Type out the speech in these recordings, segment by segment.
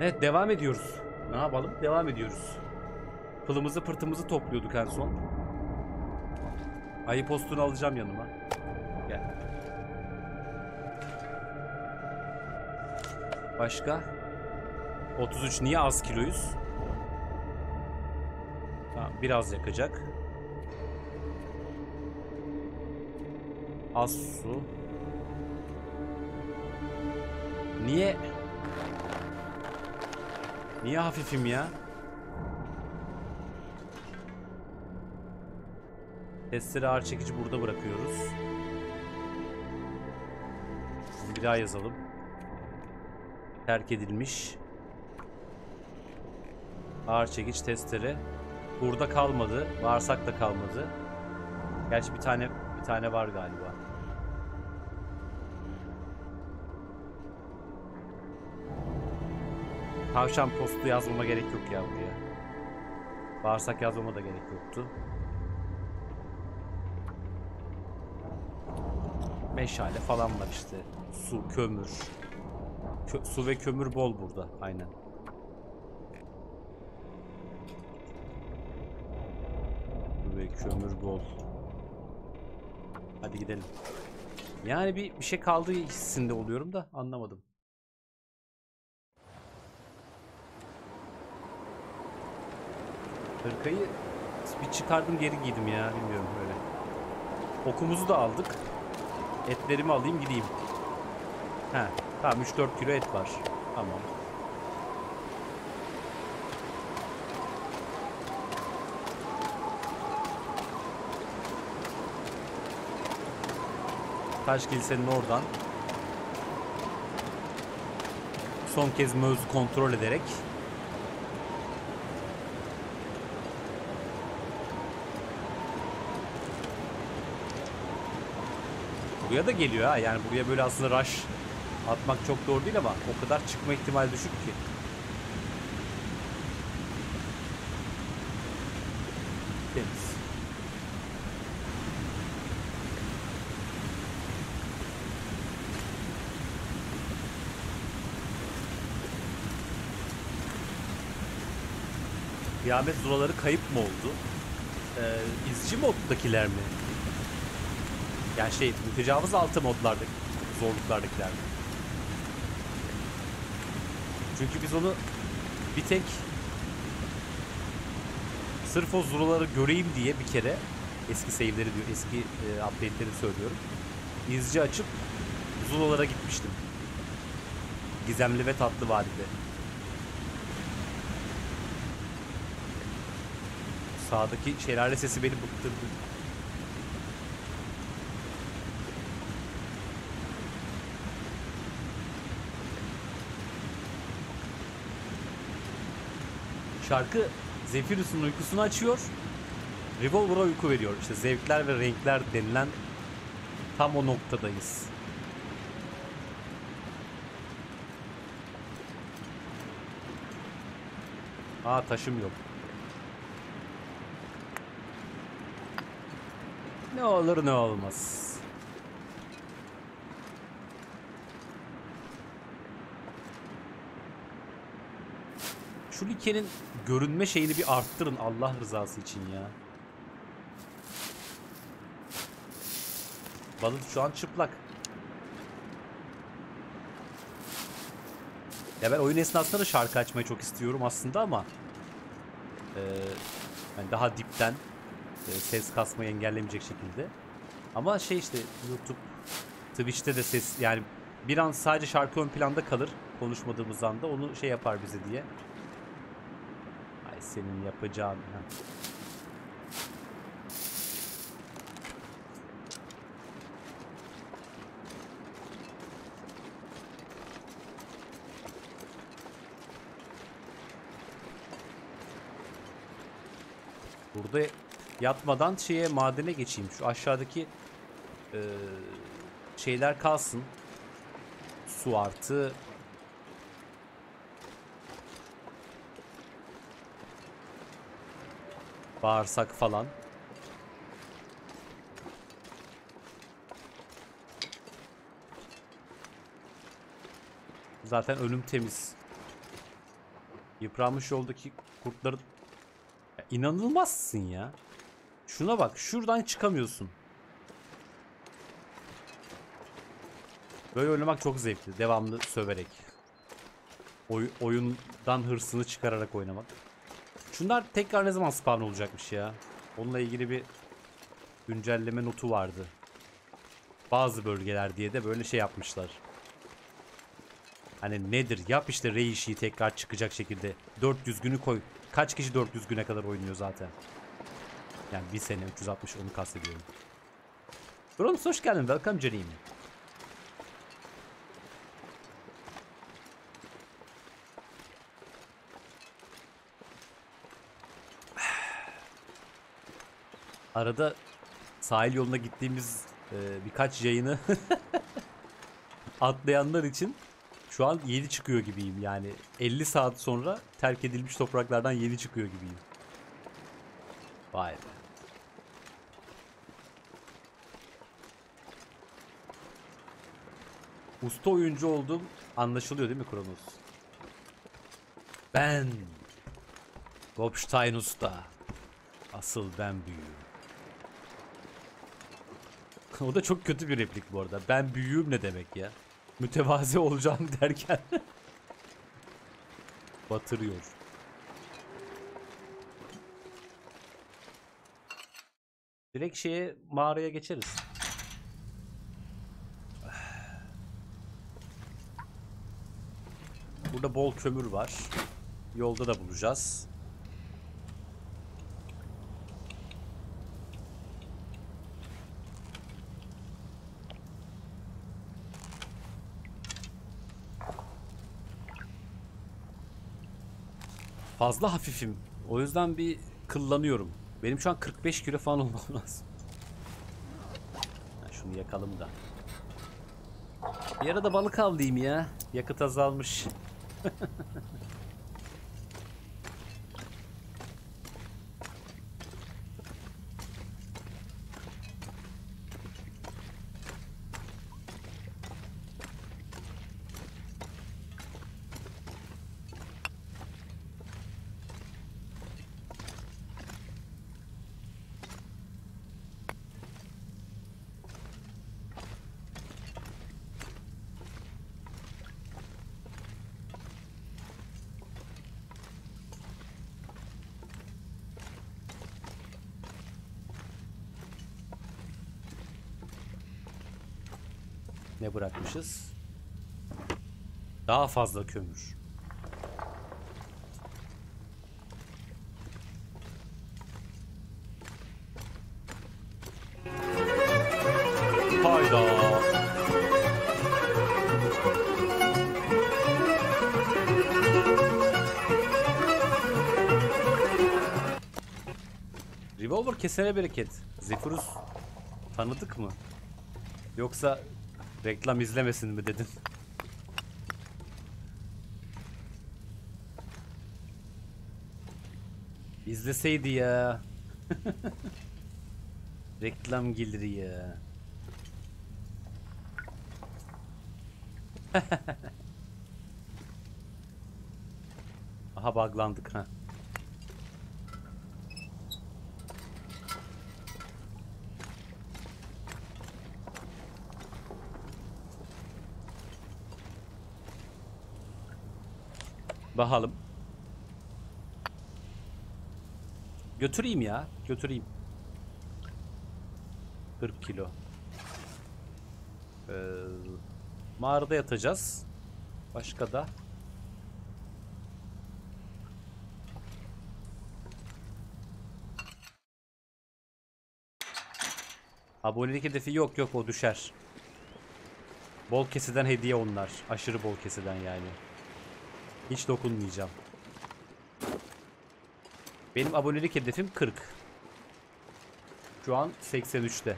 Evet devam ediyoruz. Ne yapalım? Devam ediyoruz. Pılımızı pırtımızı topluyorduk en son. Ayı postunu alacağım yanıma. Gel. Başka? 33 niye az kiloyuz? Tamam biraz yakacak. Az su. Niye? Niye hafifim ya? Testere ağır çekici burada bırakıyoruz. Bir daha yazalım. Terk edilmiş. Ağır çekiç testere. Burada kalmadı. Bağırsak da kalmadı. Gerçi bir tane bir tane var galiba. Tavşan postu yazmama gerek yok ya buraya. Bağırsak yazmama da gerek yoktu. Meşale falan var işte. Su, kömür. Kö- su ve kömür bol burada. Aynen. Su ve kömür bol. Hadi gidelim. Yani bir, bir şey kaldığı hissinde oluyorum da anlamadım. Hırkayı bir çıkardım geri giydim ya bilmiyorum böyle. Okumuzu da aldık. Etlerimi alayım gideyim. He tamam 3-4 kilo et var. Tamam. Taş kilisenin oradan. Son kez mövzu kontrol ederek Buraya da geliyor ha. Yani buraya böyle aslında rush atmak çok doğru değil ama o kadar çıkma ihtimali düşük ki. Temiz. Kıyamet zulaları kayıp mı oldu? Ee, izci moddakiler mi? Yani şey mütecavız altı modlardaki zorluklardakiler? Çünkü biz onu bir tek sırf o zuraları göreyim diye bir kere eski save'leri diyor, eski e, update'leri söylüyorum. İzci açıp zulalara gitmiştim. Gizemli ve tatlı vadide. Sağdaki şelale sesi beni bıktırdı. Şarkı Zephyrus'un uykusunu açıyor. Revolver'a uyku veriyor. İşte zevkler ve renkler denilen tam o noktadayız. Aa taşım yok. Ne olur ne olmaz. Şu likenin görünme şeyini bir arttırın Allah rızası için ya. Balık şu an çıplak. Ya ben oyun esnasında da şarkı açmayı çok istiyorum aslında ama e, yani daha dipten e, ses kasmayı engellemeyecek şekilde. Ama şey işte YouTube, Twitch'te de ses yani bir an sadece şarkı ön planda kalır konuşmadığımız anda onu şey yapar bize diye. Senin yapacağın. Ha. Burada yatmadan şeye madene geçeyim. Şu aşağıdaki e, şeyler kalsın. Su artı bağırsak falan. Zaten önüm temiz. Yıpranmış yoldaki kurtların... Ya inanılmazsın ya. Şuna bak şuradan çıkamıyorsun. Böyle oynamak çok zevkli. Devamlı söverek. Oy- oyundan hırsını çıkararak oynamak. Şunlar tekrar ne zaman spawn olacakmış ya? Onunla ilgili bir güncelleme notu vardı. Bazı bölgeler diye de böyle şey yapmışlar. Hani nedir? Yap işte Reishi'yi tekrar çıkacak şekilde. 400 günü koy. Kaç kişi 400 güne kadar oynuyor zaten? Yani bir sene 360 onu kastediyorum. Kronos hoş geldin. Welcome canım. Arada sahil yoluna gittiğimiz e, birkaç yayını atlayanlar için şu an yeni çıkıyor gibiyim yani 50 saat sonra terk edilmiş topraklardan yeni çıkıyor gibiyim. Vay be. Usta oyuncu olduğum anlaşılıyor değil mi Kronos? Ben Gopstein Usta. Asıl ben büyüğüm. o da çok kötü bir replik bu arada. Ben büyüğüm ne demek ya? Mütevazi olacağım derken. Batırıyor. Direkt şeye mağaraya geçeriz. Burada bol kömür var. Yolda da bulacağız. Fazla hafifim. O yüzden bir kıllanıyorum. Benim şu an 45 kilo falan olmam lazım. Şunu yakalım da. Bir arada balık avlayayım ya. Yakıt azalmış. Ne bırakmışız? Daha fazla kömür. Hayda. Revolver kesene bereket. Zephyrus tanıdık mı? Yoksa reklam izlemesin mi dedin? İzleseydi ya. reklam gelir ya. Aha buglandık ha. Bakalım. Götüreyim ya. Götüreyim. 40 kilo. Ee, mağarada yatacağız. Başka da. Abonelik hedefi yok yok o düşer. Bol keseden hediye onlar. Aşırı bol keseden yani. Hiç dokunmayacağım. Benim abonelik hedefim 40. Şu an 83'te.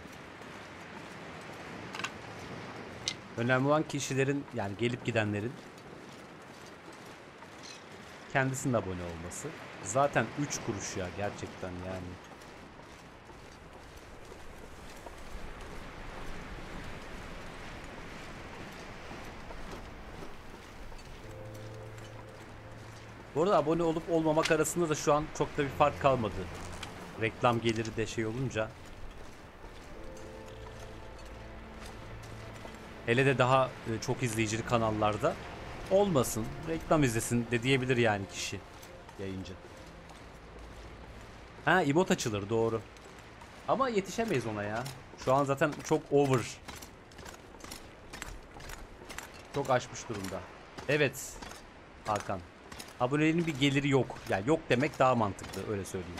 Önemli olan kişilerin yani gelip gidenlerin kendisinin abone olması. Zaten 3 kuruş ya gerçekten yani. Bu arada abone olup olmamak arasında da şu an çok da bir fark kalmadı. Reklam geliri de şey olunca. Hele de daha e, çok izleyicili kanallarda olmasın, reklam izlesin de diyebilir yani kişi yayıncı. Ha emot açılır doğru. Ama yetişemeyiz ona ya. Şu an zaten çok over. Çok aşmış durumda. Evet Hakan. Abonelerin bir geliri yok. Yani yok demek daha mantıklı öyle söyleyeyim.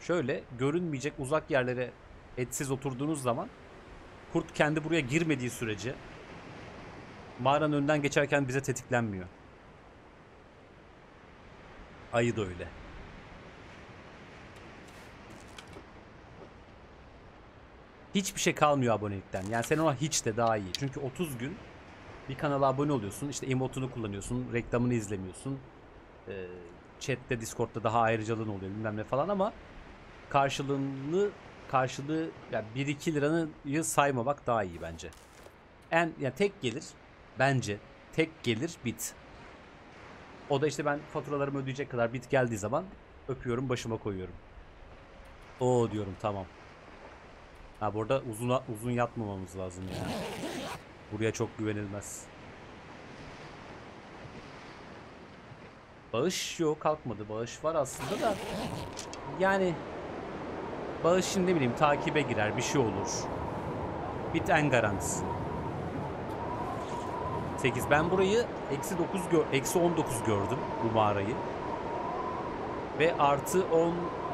Şöyle görünmeyecek uzak yerlere etsiz oturduğunuz zaman kurt kendi buraya girmediği sürece mağaranın önünden geçerken bize tetiklenmiyor. Ayı da öyle. Hiçbir şey kalmıyor abonelikten. Yani sen ona hiç de daha iyi. Çünkü 30 gün bir kanala abone oluyorsun. İşte emotunu kullanıyorsun. Reklamını izlemiyorsun. Ee, chatte, Discord'da daha ayrıcalığın oluyor bilmem ne falan ama karşılığını karşılığı yani 1-2 liranı saymamak daha iyi bence. En yani tek gelir bence tek gelir bit. O da işte ben faturalarımı ödeyecek kadar bit geldiği zaman öpüyorum başıma koyuyorum. O diyorum tamam. Ha burada uzun uzun yatmamamız lazım ya. Buraya çok güvenilmez. Bağış yok kalkmadı. Bağış var aslında da. Yani bağış şimdi ne bileyim takibe girer bir şey olur. Bit en garantisi. 8. Ben burayı eksi 9 gö eksi 19 gördüm bu mağarayı. Ve artı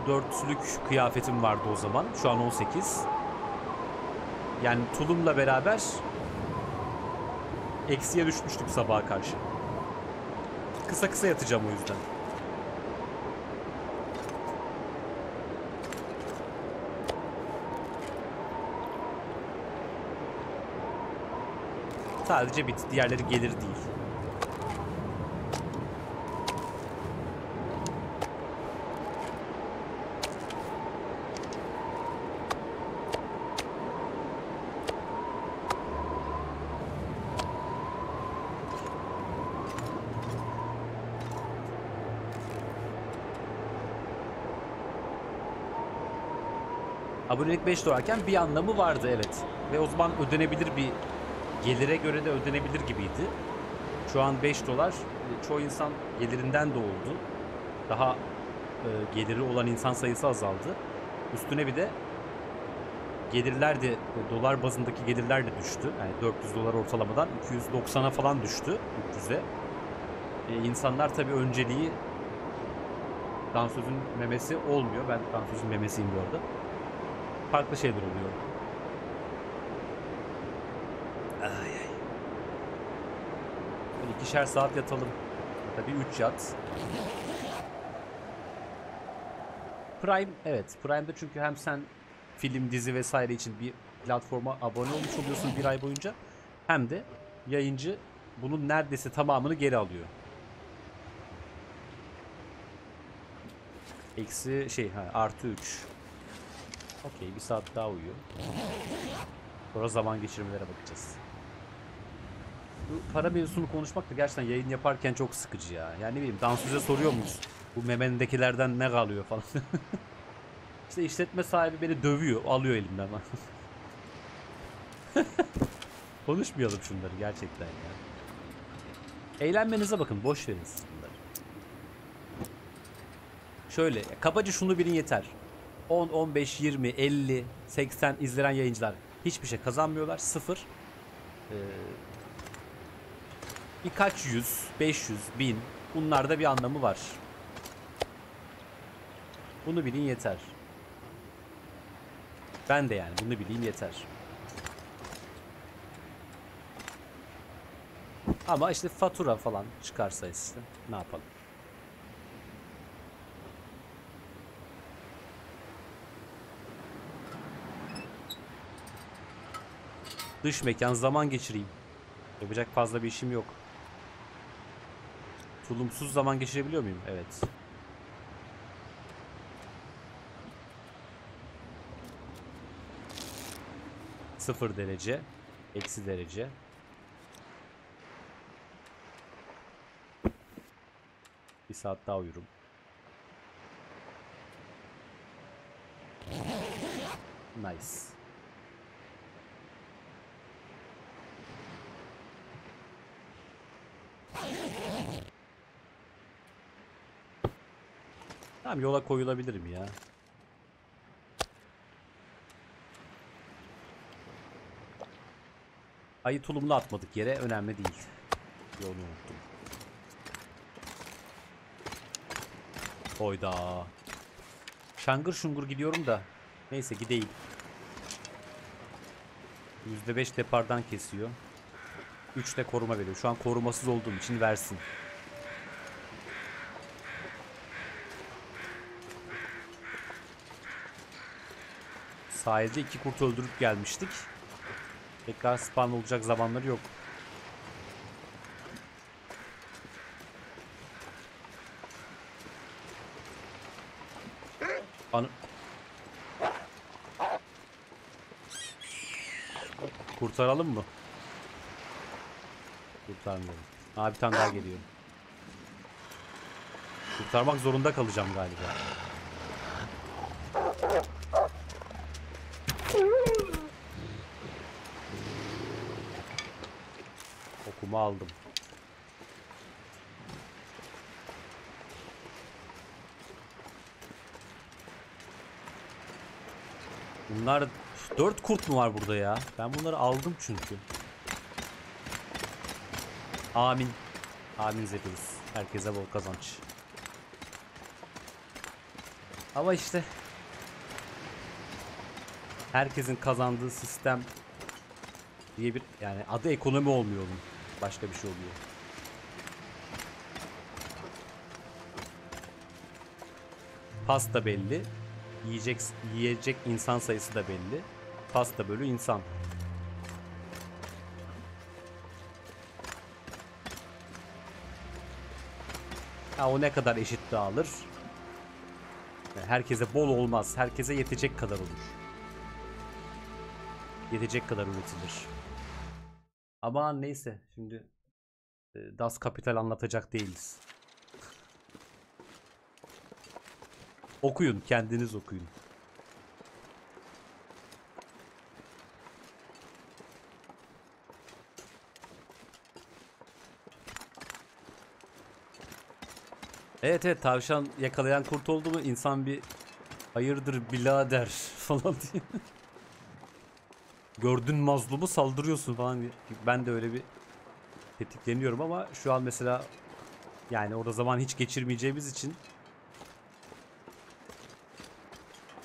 14'lük kıyafetim vardı o zaman. Şu an 18. Yani tulumla beraber eksiye düşmüştük sabaha karşı. Kısa kısa yatacağım o yüzden. Sadece bit. Diğerleri gelir değil. Abonelik 5 dolarken bir anlamı vardı evet. Ve o zaman ödenebilir bir gelire göre de ödenebilir gibiydi. Şu an 5 dolar e, çoğu insan gelirinden de oldu. Daha e, geliri olan insan sayısı azaldı. Üstüne bir de gelirler de dolar bazındaki gelirler de düştü. Yani 400 dolar ortalamadan 290'a falan düştü 300'e. E, insanlar tabii önceliği dansözün memesi olmuyor. Ben dansözün memesiyim bu arada. Farklı şeyler oluyor. Ay ay. Böyle saat yatalım. Tabii 3 yat. Prime evet. Prime'de çünkü hem sen film, dizi vesaire için bir platforma abone olmuş oluyorsun bir ay boyunca. Hem de yayıncı bunun neredeyse tamamını geri alıyor. Eksi şey ha artı 3. Okey bir saat daha uyuyor. Sonra zaman geçirmelere bakacağız. Bu para mevzusunu konuşmak da gerçekten yayın yaparken çok sıkıcı ya. Yani ne bileyim dansöze soruyor muyuz? Bu memendekilerden ne kalıyor falan. işte işletme sahibi beni dövüyor. Alıyor elimden. Konuşmayalım şunları gerçekten ya. Eğlenmenize bakın. Boş verin siz bunları. Şöyle kabaca şunu bilin yeter. 10, 15, 20, 50, 80 izlenen yayıncılar hiçbir şey kazanmıyorlar. Sıfır. Ee, birkaç yüz, 500, bin bunlarda bir anlamı var. Bunu bilin yeter. Ben de yani bunu bileyim yeter. Ama işte fatura falan çıkarsa işte ne yapalım. Dış mekan zaman geçireyim. Yapacak fazla bir işim yok. Tulumsuz zaman geçirebiliyor muyum? Evet. Sıfır derece. Eksi derece. Bir saat daha uyurum. Nice. Tamam yola koyulabilirim ya. Ayı tulumlu atmadık yere önemli değil. Yolu unuttum. Oyda. Şangır şungur gidiyorum da. Neyse gideyim. %5 depardan kesiyor. 3 de koruma veriyor. Şu an korumasız olduğum için versin. Sahilde iki kurt öldürüp gelmiştik. Tekrar spawn olacak zamanları yok. Anı... Kurtaralım mı? Kurtarmıyorum. Aa bir tane daha geliyor. Kurtarmak zorunda kalacağım galiba. Okumu aldım. Bunlar dört kurt mu var burada ya? Ben bunları aldım çünkü. Amin. Amin hepiniz. Herkese bol kazanç. Ama işte herkesin kazandığı sistem diye bir yani adı ekonomi olmuyor onun. Başka bir şey oluyor. Pasta belli. Yiyecek yiyecek insan sayısı da belli. Pasta bölü insan. Ha, o ne kadar eşit dağılır? Herkese bol olmaz. Herkese yetecek kadar olur. Yetecek kadar üretilir. Ama neyse şimdi e, Das Kapital anlatacak değiliz. Okuyun, kendiniz okuyun. Evet evet tavşan yakalayan kurt oldu mu insan bir hayırdır birader falan diye. Gördün mazlumu saldırıyorsun falan diye. Ben de öyle bir tetikleniyorum ama şu an mesela yani orada zaman hiç geçirmeyeceğimiz için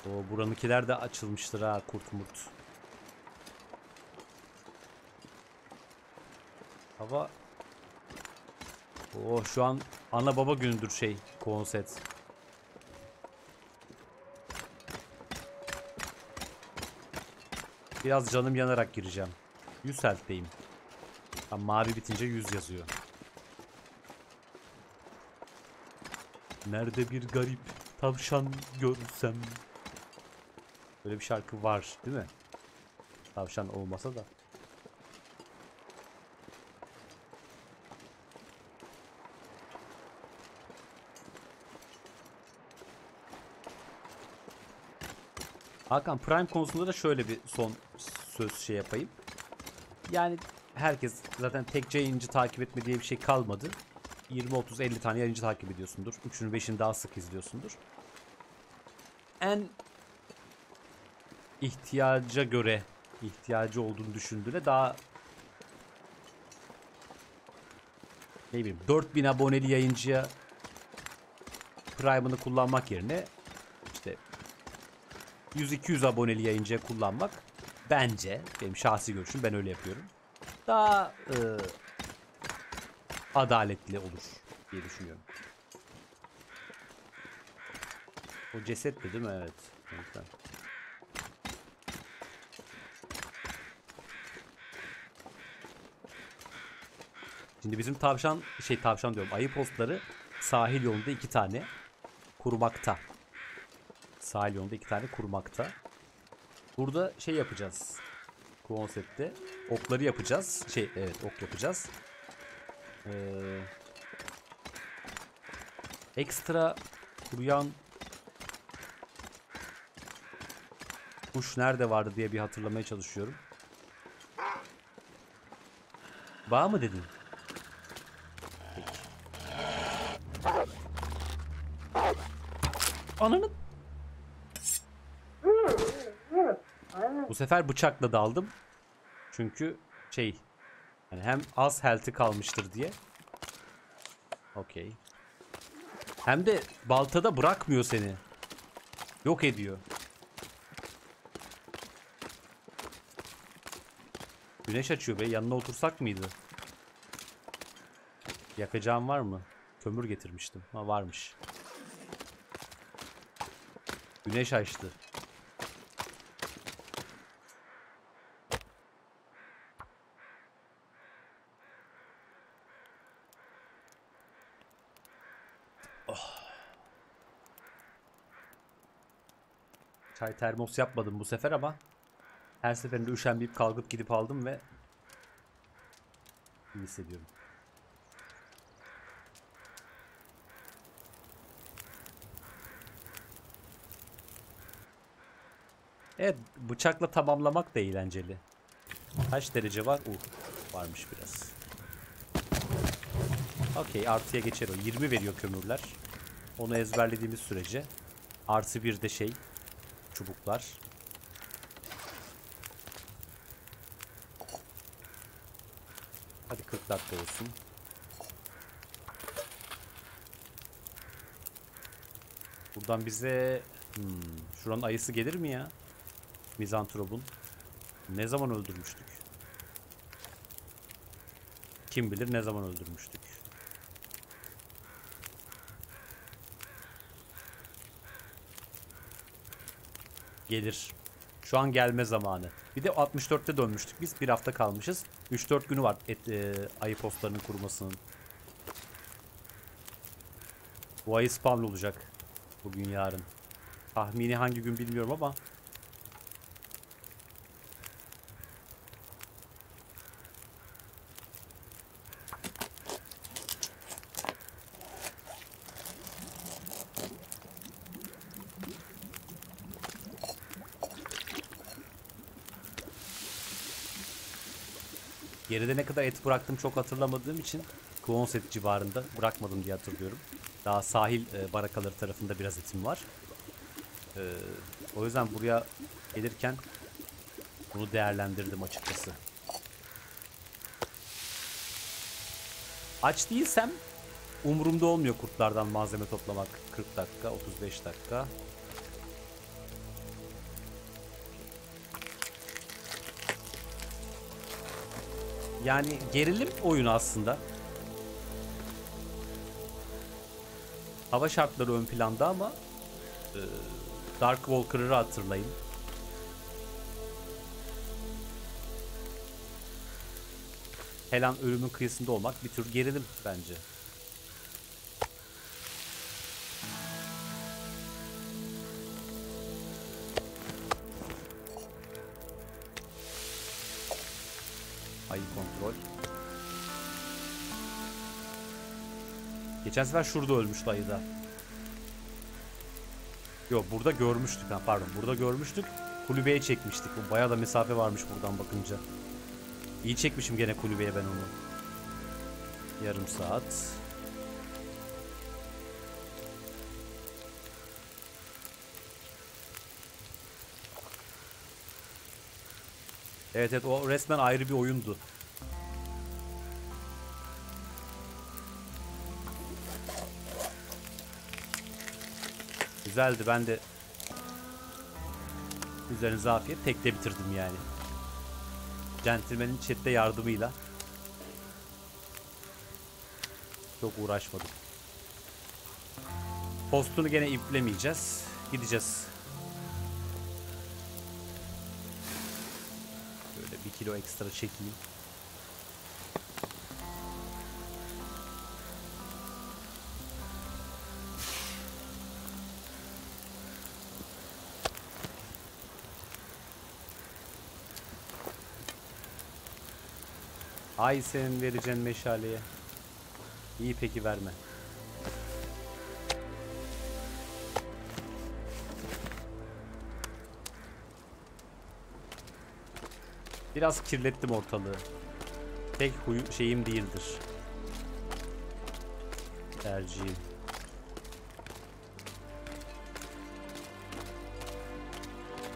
o buranınkiler de açılmıştır ha kurt murt. Hava Oh şu an ana baba günüdür şey konset. Biraz canım yanarak gireceğim. 100 health'teyim. Ha, mavi bitince 100 yazıyor. Nerede bir garip tavşan görsem. Böyle bir şarkı var değil mi? Tavşan olmasa da. Hakan Prime konusunda da şöyle bir son söz şey yapayım. Yani herkes zaten tek yayıncı takip etme diye bir şey kalmadı. 20 30 50 tane yayıncı takip ediyorsundur. 3'ünü 5'ini daha sık izliyorsundur. En ihtiyaca göre ihtiyacı olduğunu düşündüğüne daha ne bileyim 4000 aboneli yayıncıya Prime'ını kullanmak yerine 100-200 aboneli yayıncıya kullanmak bence benim şahsi görüşüm ben öyle yapıyorum. Daha e, adaletli olur diye düşünüyorum. O ceset de değil mi? Evet. Evet. Şimdi bizim tavşan şey tavşan diyorum ayı postları sahil yolunda iki tane kurmakta. Sahil yolunda iki tane kurmakta. Burada şey yapacağız. Konsepte okları yapacağız. Şey evet ok yapacağız. Ee, ekstra kuruyan kuş nerede vardı diye bir hatırlamaya çalışıyorum. Bağ mı dedin? Peki. Ananın. Sefer bıçakla daldım. Çünkü şey yani hem az health'i kalmıştır diye. Okey. Hem de baltada bırakmıyor seni. Yok ediyor. Güneş açıyor be. Yanına otursak mıydı? Yakacağım var mı? Kömür getirmiştim. Ha varmış. Güneş açtı. Çay termos yapmadım bu sefer ama her seferinde üşenmeyip kalkıp gidip aldım ve iyi hissediyorum. Evet bıçakla tamamlamak da eğlenceli. Kaç derece var? Uh varmış biraz. Okey artıya geçer o. 20 veriyor kömürler. Onu ezberlediğimiz sürece. Artı bir de şey çubuklar. Hadi 40 dakika olsun. Buradan bize hmm, şuranın ayısı gelir mi ya? Mizantrop'un. Ne zaman öldürmüştük? Kim bilir ne zaman öldürmüştük? Gelir. Şu an gelme zamanı. Bir de 64'te dönmüştük biz. Bir hafta kalmışız. 3-4 günü var et, e, ayı postlarının kurumasının. Bu ayı spamlı olacak. Bugün yarın. Tahmini hangi gün bilmiyorum ama. Geride ne kadar et bıraktım çok hatırlamadığım için Kuonset civarında bırakmadım diye hatırlıyorum. Daha sahil e, barakaları tarafında biraz etim var. E, o yüzden buraya gelirken bunu değerlendirdim açıkçası. Aç değilsem umurumda olmuyor kurtlardan malzeme toplamak. 40 dakika, 35 dakika. Yani gerilim oyunu aslında. Hava şartları ön planda ama e, Dark Walker'ı hatırlayın. Helen ölümün kıyısında olmak bir tür gerilim bence. Geçen sefer şurada ölmüştü ayıda. Yok burada görmüştük ha pardon burada görmüştük. Kulübeye çekmiştik. Bu bayağı da mesafe varmış buradan bakınca. İyi çekmişim gene kulübeye ben onu. Yarım saat. Evet evet o resmen ayrı bir oyundu. Güzeldi ben de üzerinize afiyet tekte bitirdim yani. Gentleman'in chatte yardımıyla. Çok uğraşmadım. Postunu gene iplemeyeceğiz. Gideceğiz. Böyle bir kilo ekstra çekeyim. Ay senin vereceğin meşaleye. İyi peki verme. Biraz kirlettim ortalığı. Tek huyu şeyim değildir. Tercihim.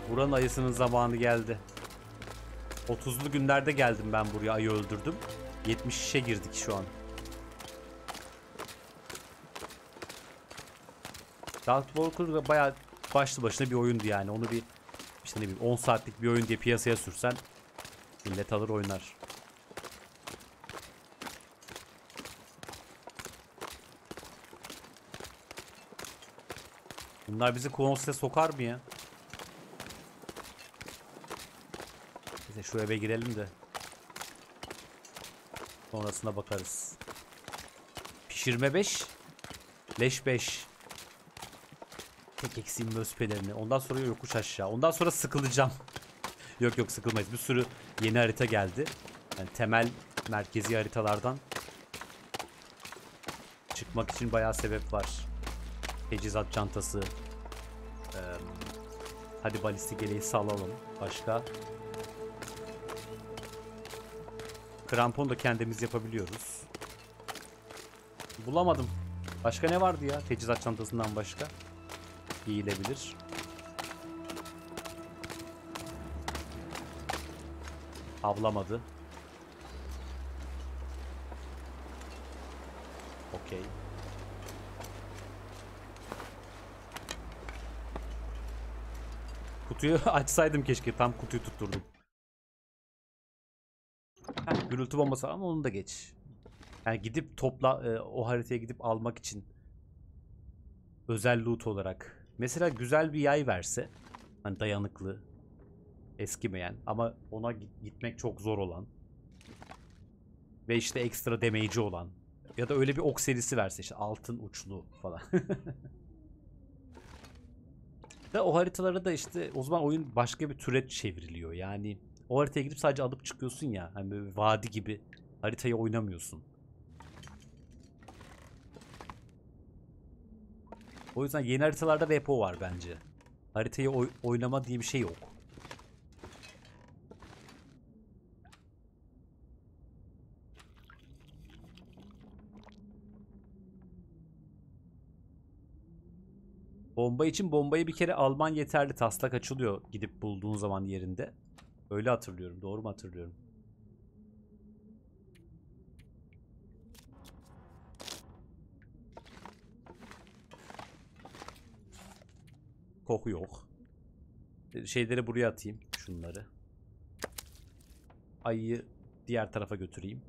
Buranın ayısının zamanı geldi. 30'lu günlerde geldim ben buraya ayı öldürdüm. 70 şişe girdik şu an. Dark da bayağı başlı başına bir oyundu yani. Onu bir işte ne bileyim 10 saatlik bir oyun diye piyasaya sürsen millet alır oynar. Bunlar bizi konsole sokar mı ya? Şu eve girelim de. Sonrasına bakarız. Pişirme 5. Leş 5. Tek eksiğim möspelerini. Ondan sonra yokuş aşağı. Ondan sonra sıkılacağım. yok yok sıkılmayız. Bir sürü yeni harita geldi. Yani temel merkezi haritalardan çıkmak için bayağı sebep var. Tecizat çantası. Ee, hadi balistik geleği salalım. Başka? Krampon da kendimiz yapabiliyoruz. Bulamadım. Başka ne vardı ya? Tecizat çantasından başka. Giyilebilir. Avlamadı. Okey. Kutuyu açsaydım keşke. Tam kutuyu tutturdum. Gürültü bombası ama onu da geç. Yani gidip topla e, o haritaya gidip almak için özel loot olarak. Mesela güzel bir yay verse hani dayanıklı eskimeyen ama ona git- gitmek çok zor olan ve işte ekstra damage'i olan ya da öyle bir ok serisi verse işte altın uçlu falan. da o haritalara da işte o zaman oyun başka bir türe çevriliyor. Yani o haritaya gidip sadece alıp çıkıyorsun ya. Hani böyle vadi gibi haritayı oynamıyorsun. O yüzden yeni haritalarda repo var bence. Haritayı oy- oynama diye bir şey yok. Bomba için bombayı bir kere alman yeterli. Taslak açılıyor gidip bulduğun zaman yerinde. Öyle hatırlıyorum. Doğru mu hatırlıyorum? Koku yok. Şeyleri buraya atayım. Şunları. Ayıyı diğer tarafa götüreyim.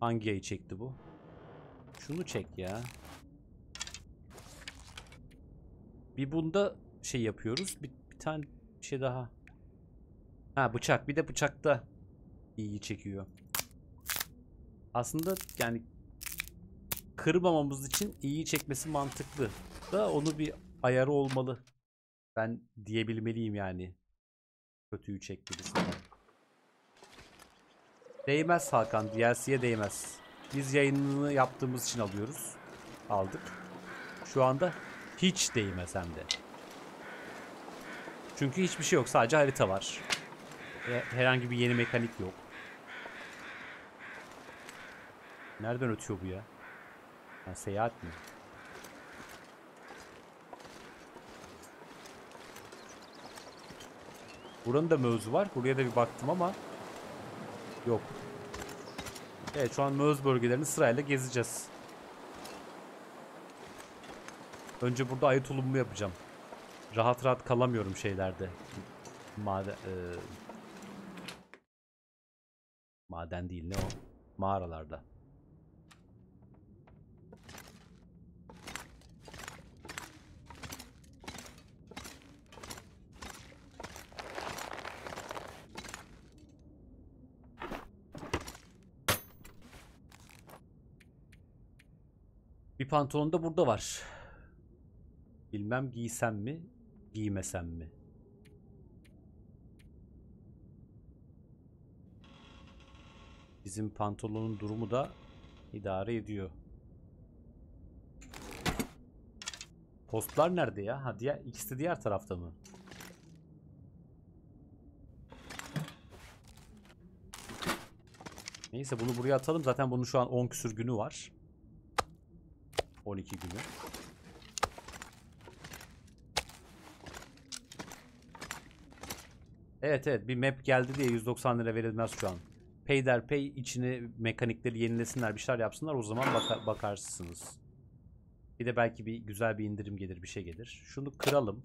Hangi ayı çekti bu? Şunu çek ya. Bir bunda şey yapıyoruz. Bir, bir tane bir şey daha. Ha bıçak. Bir de bıçakta iyi çekiyor. Aslında yani kırmamamız için iyi çekmesi mantıklı. Da onu bir ayarı olmalı. Ben diyebilmeliyim yani. Kötüyü çekti birisi. Değmez Hakan. DLC'ye değmez. Biz yayınını yaptığımız için alıyoruz. Aldık. Şu anda hiç değmez hem de. Çünkü hiçbir şey yok. Sadece harita var. Herhangi bir yeni mekanik yok. Nereden ötüyor bu ya? Ha, seyahat mi? Buranın da mevzu var. Buraya da bir baktım ama yok. Evet şu an Möz bölgelerini sırayla gezeceğiz. Önce burada ayı tulumu yapacağım. Rahat rahat kalamıyorum şeylerde. Maden, e, maden değil ne o? Mağaralarda. Bir pantolon da burada var. Bilmem giysem mi, giymesem mi? Bizim pantolonun durumu da idare ediyor. Postlar nerede ya? Ha diğer ikisi diğer tarafta mı? Neyse bunu buraya atalım. Zaten bunun şu an 10 küsür günü var. 12 günü. Evet evet bir map geldi diye 190 lira verilmez şu an. Payderpay içini mekanikleri yenilesinler bir şeyler yapsınlar o zaman baka- bakarsınız. Bir de belki bir güzel bir indirim gelir bir şey gelir. Şunu kıralım.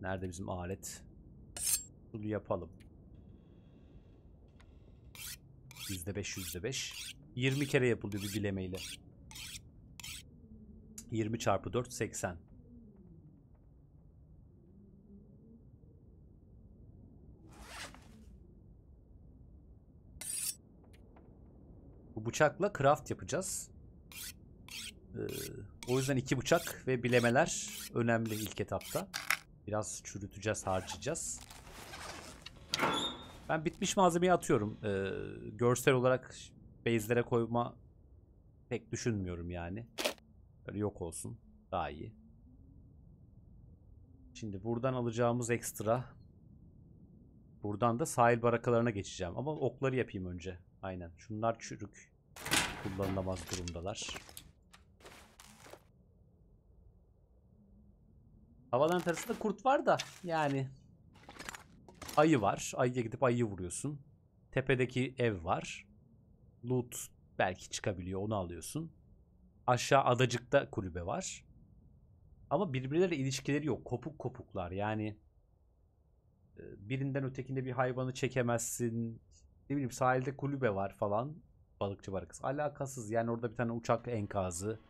Nerede bizim alet? Bunu yapalım. %5 %5. 20 kere yapılıyor bir bilemeyle. 20 çarpı 4 80. Bu bıçakla craft yapacağız. Ee, o yüzden iki bıçak ve bilemeler önemli ilk etapta. Biraz çürüteceğiz, harcayacağız. Ben bitmiş malzemeyi atıyorum. Ee, görsel olarak base'lere koyma pek düşünmüyorum yani. Böyle yok olsun. Daha iyi. Şimdi buradan alacağımız ekstra. Buradan da sahil barakalarına geçeceğim. Ama okları yapayım önce. Aynen. Şunlar çürük. Kullanılamaz durumdalar. Havaların arasında kurt var da yani ayı var. Ayıya gidip ayıyı vuruyorsun. Tepedeki ev var. Loot belki çıkabiliyor onu alıyorsun. Aşağı adacıkta kulübe var. Ama birbirleriyle ilişkileri yok. Kopuk kopuklar yani. e, Birinden ötekinde bir hayvanı çekemezsin. Ne bileyim sahilde kulübe var falan. Balıkçı barakası. Alakasız yani orada bir tane uçak enkazı.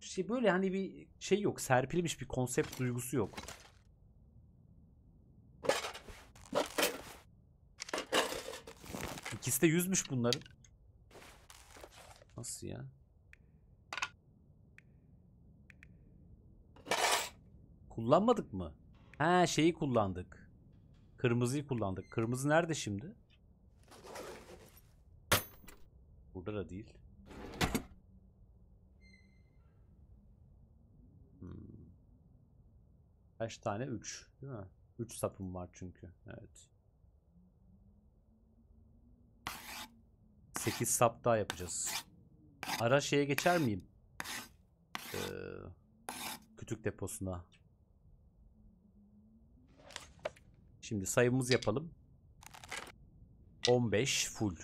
Şey böyle hani bir şey yok. Serpilmiş bir konsept duygusu yok. İkisi de yüzmüş bunların. Nasıl ya? Kullanmadık mı? Ha şeyi kullandık. Kırmızıyı kullandık. Kırmızı nerede şimdi? Burada da değil. Hmm. Kaç tane? 3. Değil mi? 3 sapım var çünkü. Evet. 8 sap daha yapacağız. Ara şeye geçer miyim? Ee, kütük deposuna. Şimdi sayımız yapalım. 15 full.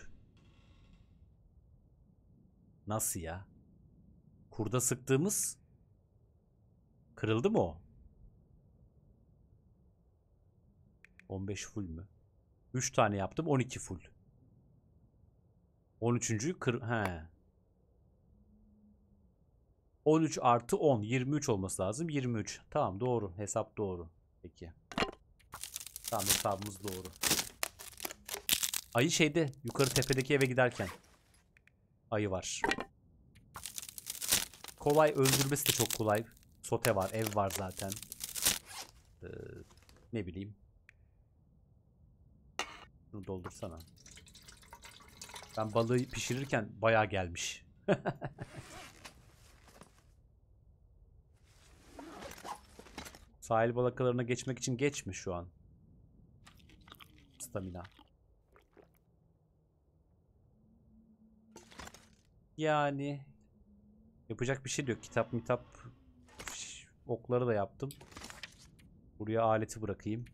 Nasıl ya? Kurda sıktığımız kırıldı mı o? 15 full mü? 3 tane yaptım 12 full. 13. kır he. 13 artı 10 23 olması lazım. 23. Tamam doğru. Hesap doğru. Peki. Tamam hesabımız doğru. Ayı şeyde yukarı tepedeki eve giderken. Ayı var. Kolay öldürmesi de çok kolay. Sote var, ev var zaten. Ee, ne bileyim. Bunu doldursana. Ben balığı pişirirken bayağı gelmiş. Sahil balakalarına geçmek için geç mi şu an? Stamina. Yani yapacak bir şey yok. Kitap mitap okları da yaptım. Buraya aleti bırakayım.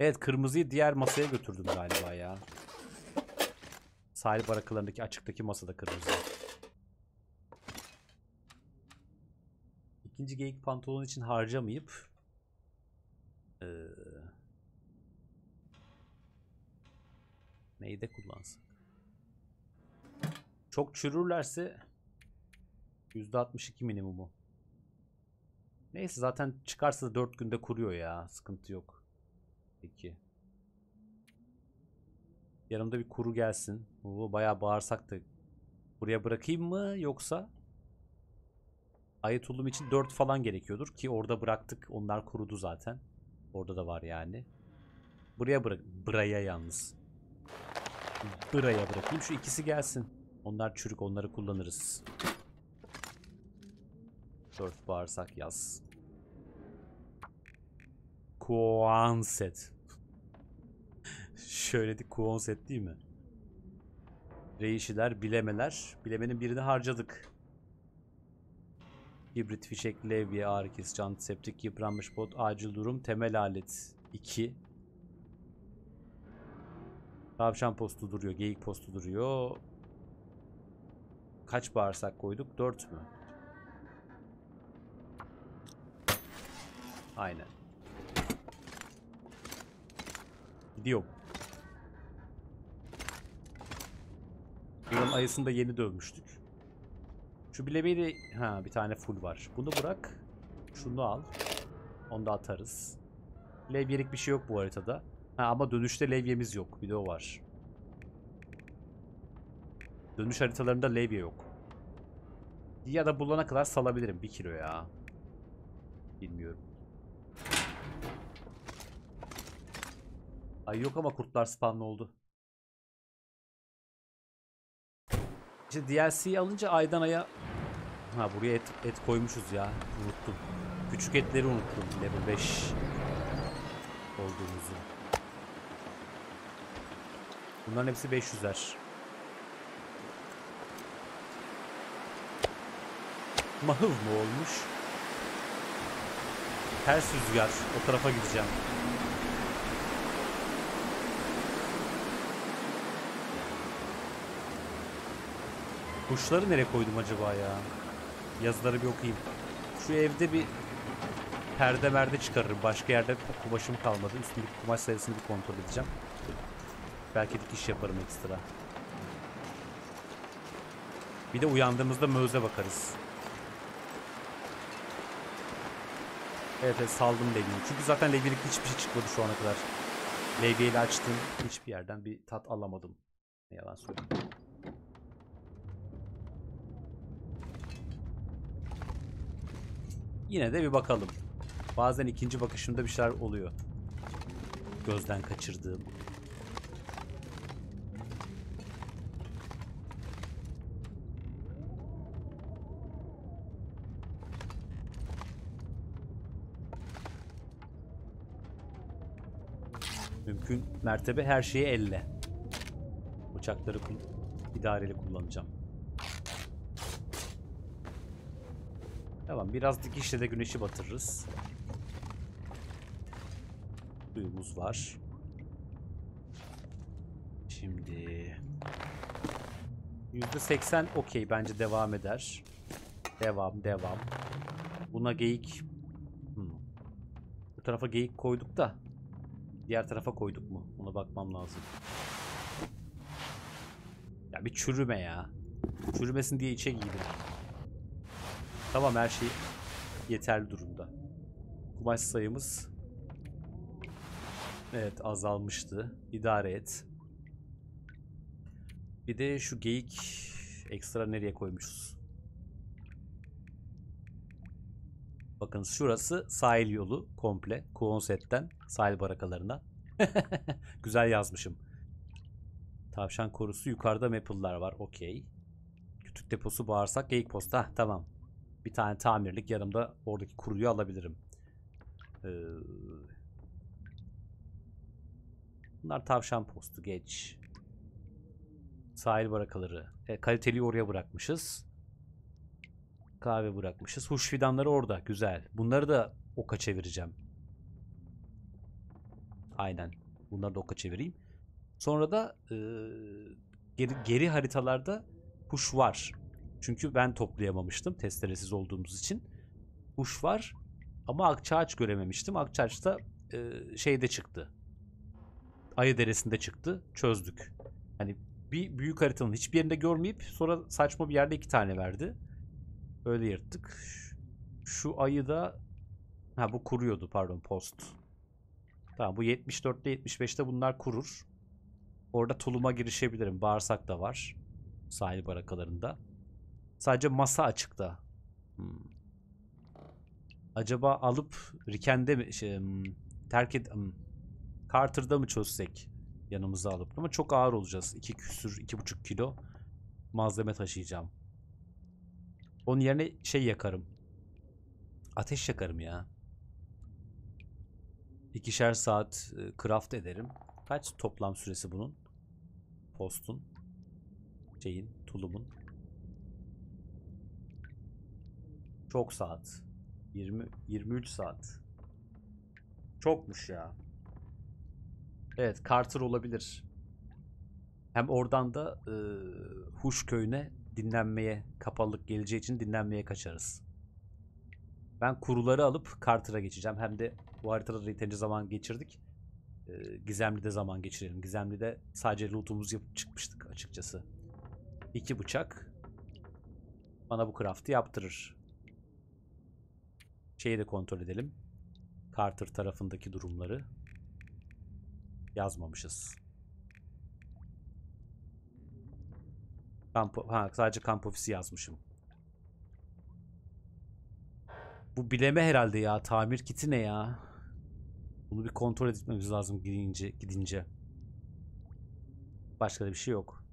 Evet kırmızıyı diğer masaya götürdüm galiba ya. Sahil barakalarındaki açıktaki masada kırmızı. İkinci geyik pantolon için harcamayıp eee neyi de kullansak. Çok çürürlerse %62 minimumu. Neyse zaten çıkarsa da 4 günde kuruyor ya. Sıkıntı yok. Peki. Yanımda bir kuru gelsin. Oo, bayağı bağırsak da. Buraya bırakayım mı yoksa? Ayı için 4 falan gerekiyordur ki orada bıraktık. Onlar kurudu zaten. Orada da var yani. Buraya bırak. Buraya yalnız. Buraya bırakayım. Şu ikisi gelsin. Onlar çürük. Onları kullanırız. 4 bağırsak yaz. Kuanset. Şöyle de Kuanset değil mi? Reişiler, bilemeler. Bilemenin birini harcadık. Hibrit fişek, levye, ağrı kesici, antiseptik, yıpranmış bot, acil durum, temel alet 2. Tavşan postu duruyor, geyik postu duruyor. Kaç bağırsak koyduk? 4 mü? Aynen. Gidiyorum. Yılın ayısını da yeni dövmüştük. Şu bilemeği de... Ha bir tane full var. Bunu bırak. Şunu al. Onu da atarız. Levyelik bir şey yok bu haritada. Ha ama dönüşte levyemiz yok. Bir de o var. Dönüş haritalarında levye yok. Ya da bulana kadar salabilirim. Bir kilo ya. Bilmiyorum. Ay yok ama kurtlar spawnlı oldu. İşte DLC'yi alınca aydan aya... Ha buraya et, et koymuşuz ya. Unuttum. Küçük etleri unuttum. Level 5 olduğumuzu. Bunların hepsi 500'er. Mahıv mı olmuş? Ters rüzgar. O tarafa gideceğim. Kuşları nereye koydum acaba ya? Yazıları bir okuyayım. Şu evde bir perde merde çıkarırım. Başka yerde kumaşım kalmadı. Üstündeki kumaş sayısını bir kontrol edeceğim. Belki dikiş yaparım ekstra. Bir de uyandığımızda möze bakarız. Evet, evet saldım levyeyi. Çünkü zaten levyelik hiçbir şey çıkmadı şu ana kadar. Levyeyle açtım. Hiçbir yerden bir tat alamadım. Ne yalan söyleyeyim. Yine de bir bakalım. Bazen ikinci bakışımda bir şeyler oluyor. Gözden kaçırdığım. Mümkün mertebe her şeyi elle. Bıçakları idareli kullanacağım. Tamam biraz dikişle de güneşi batırırız. Suyumuz var. Şimdi %80 okey bence devam eder. Devam devam. Buna geyik hmm. Bu tarafa geyik koyduk da diğer tarafa koyduk mu? Ona bakmam lazım. Ya bir çürüme ya. Çürümesin diye içe giydim. Tamam her şey yeterli durumda. Kumaş sayımız evet azalmıştı. İdare et. Bir de şu geyik ekstra nereye koymuşuz? Bakın şurası sahil yolu komple. Kuonset'ten sahil barakalarına. Güzel yazmışım. Tavşan korusu yukarıda maple'lar var. Okey. Kütük deposu bağırsak geyik posta. Hah, tamam. Bir tane tamirlik yanımda oradaki kuruyu alabilirim. Ee, bunlar tavşan postu geç. Sahil barakaları. E, kaliteliyi oraya bırakmışız. Kahve bırakmışız. Huş fidanları orada. Güzel. Bunları da oka çevireceğim. Aynen. Bunları da oka çevireyim. Sonra da e, geri, geri haritalarda huş var. Çünkü ben toplayamamıştım testeresiz olduğumuz için. Huş var ama Akçaağaç görememiştim. Akçaağaç'ta e, şeyde çıktı. Ayı Deresi'nde çıktı. Çözdük. Hani bir büyük haritanın hiçbir yerinde görmeyip sonra saçma bir yerde iki tane verdi. Öyle yırttık. Şu ayı da ha bu kuruyordu pardon post. Tamam bu 74'te 75'te bunlar kurur. Orada tuluma girişebilirim. Bağırsak da var. Sahil barakalarında. Sadece masa açıkta. Hmm. Acaba alıp Riken'de mi şey, hmm, terk ed hmm, Carter'da mı çözsek yanımıza alıp ama çok ağır olacağız. 2 küsür, iki buçuk kilo malzeme taşıyacağım. Onun yerine şey yakarım. Ateş yakarım ya. İkişer saat e, craft ederim. Kaç toplam süresi bunun? Postun. Şeyin, tulumun. Çok saat. 20 23 saat. Çokmuş ya. Evet, Carter olabilir. Hem oradan da e, Huş köyüne dinlenmeye, kapalılık geleceği için dinlenmeye kaçarız. Ben kuruları alıp Carter'a geçeceğim. Hem de bu haritada da yeterince zaman geçirdik. E, Gizemli'de zaman geçirelim. Gizemli'de sadece loot'umuzu yapıp çıkmıştık açıkçası. İki bıçak bana bu craft'ı yaptırır. Şeyi de kontrol edelim. Carter tarafındaki durumları yazmamışız. Kamp ha, sadece kamp ofisi yazmışım. Bu bileme herhalde ya. Tamir kiti ne ya? Bunu bir kontrol etmemiz lazım gidince. gidince. Başka da bir şey yok.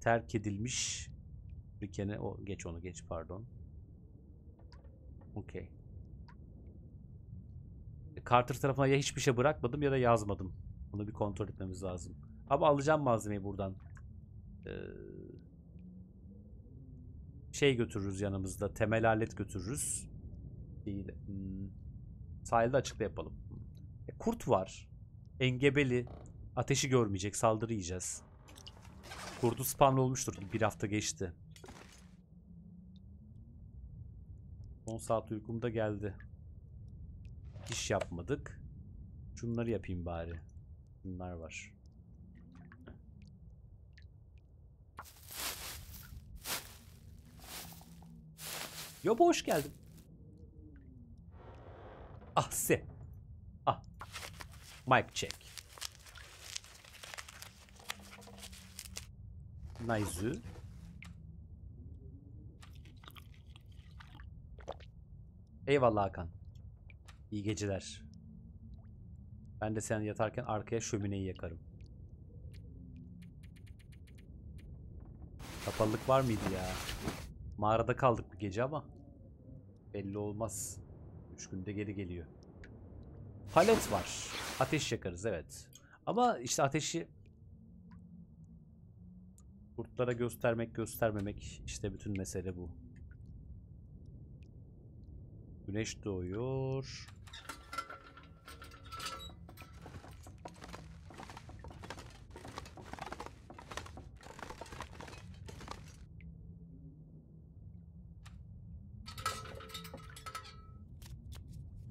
Terk edilmiş. Bir kere o geç onu geç pardon. Okey. Carter tarafına ya hiçbir şey bırakmadım ya da yazmadım. Bunu bir kontrol etmemiz lazım. Ama alacağım malzemeyi buradan. Ee, şey götürürüz yanımızda. Temel alet götürürüz. Değil. Hmm. Sahilde açıkta yapalım. E, kurt var. Engebeli. Ateşi görmeyecek. Saldırı yiyeceğiz. Kurdu spawn olmuştur. Bir hafta geçti. 10 saat uykumda geldi. İş yapmadık. Şunları yapayım bari. Bunlar var. Yo hoş geldin. Ah se. Ah. Mic check. Nice. Eyvallah Hakan. İyi geceler. Ben de sen yatarken arkaya şömineyi yakarım. Kapalılık var mıydı ya? Mağarada kaldık bir gece ama belli olmaz. Üç günde geri geliyor. Palet var. Ateş yakarız evet. Ama işte ateşi kurtlara göstermek göstermemek işte bütün mesele bu. Güneş doğuyor.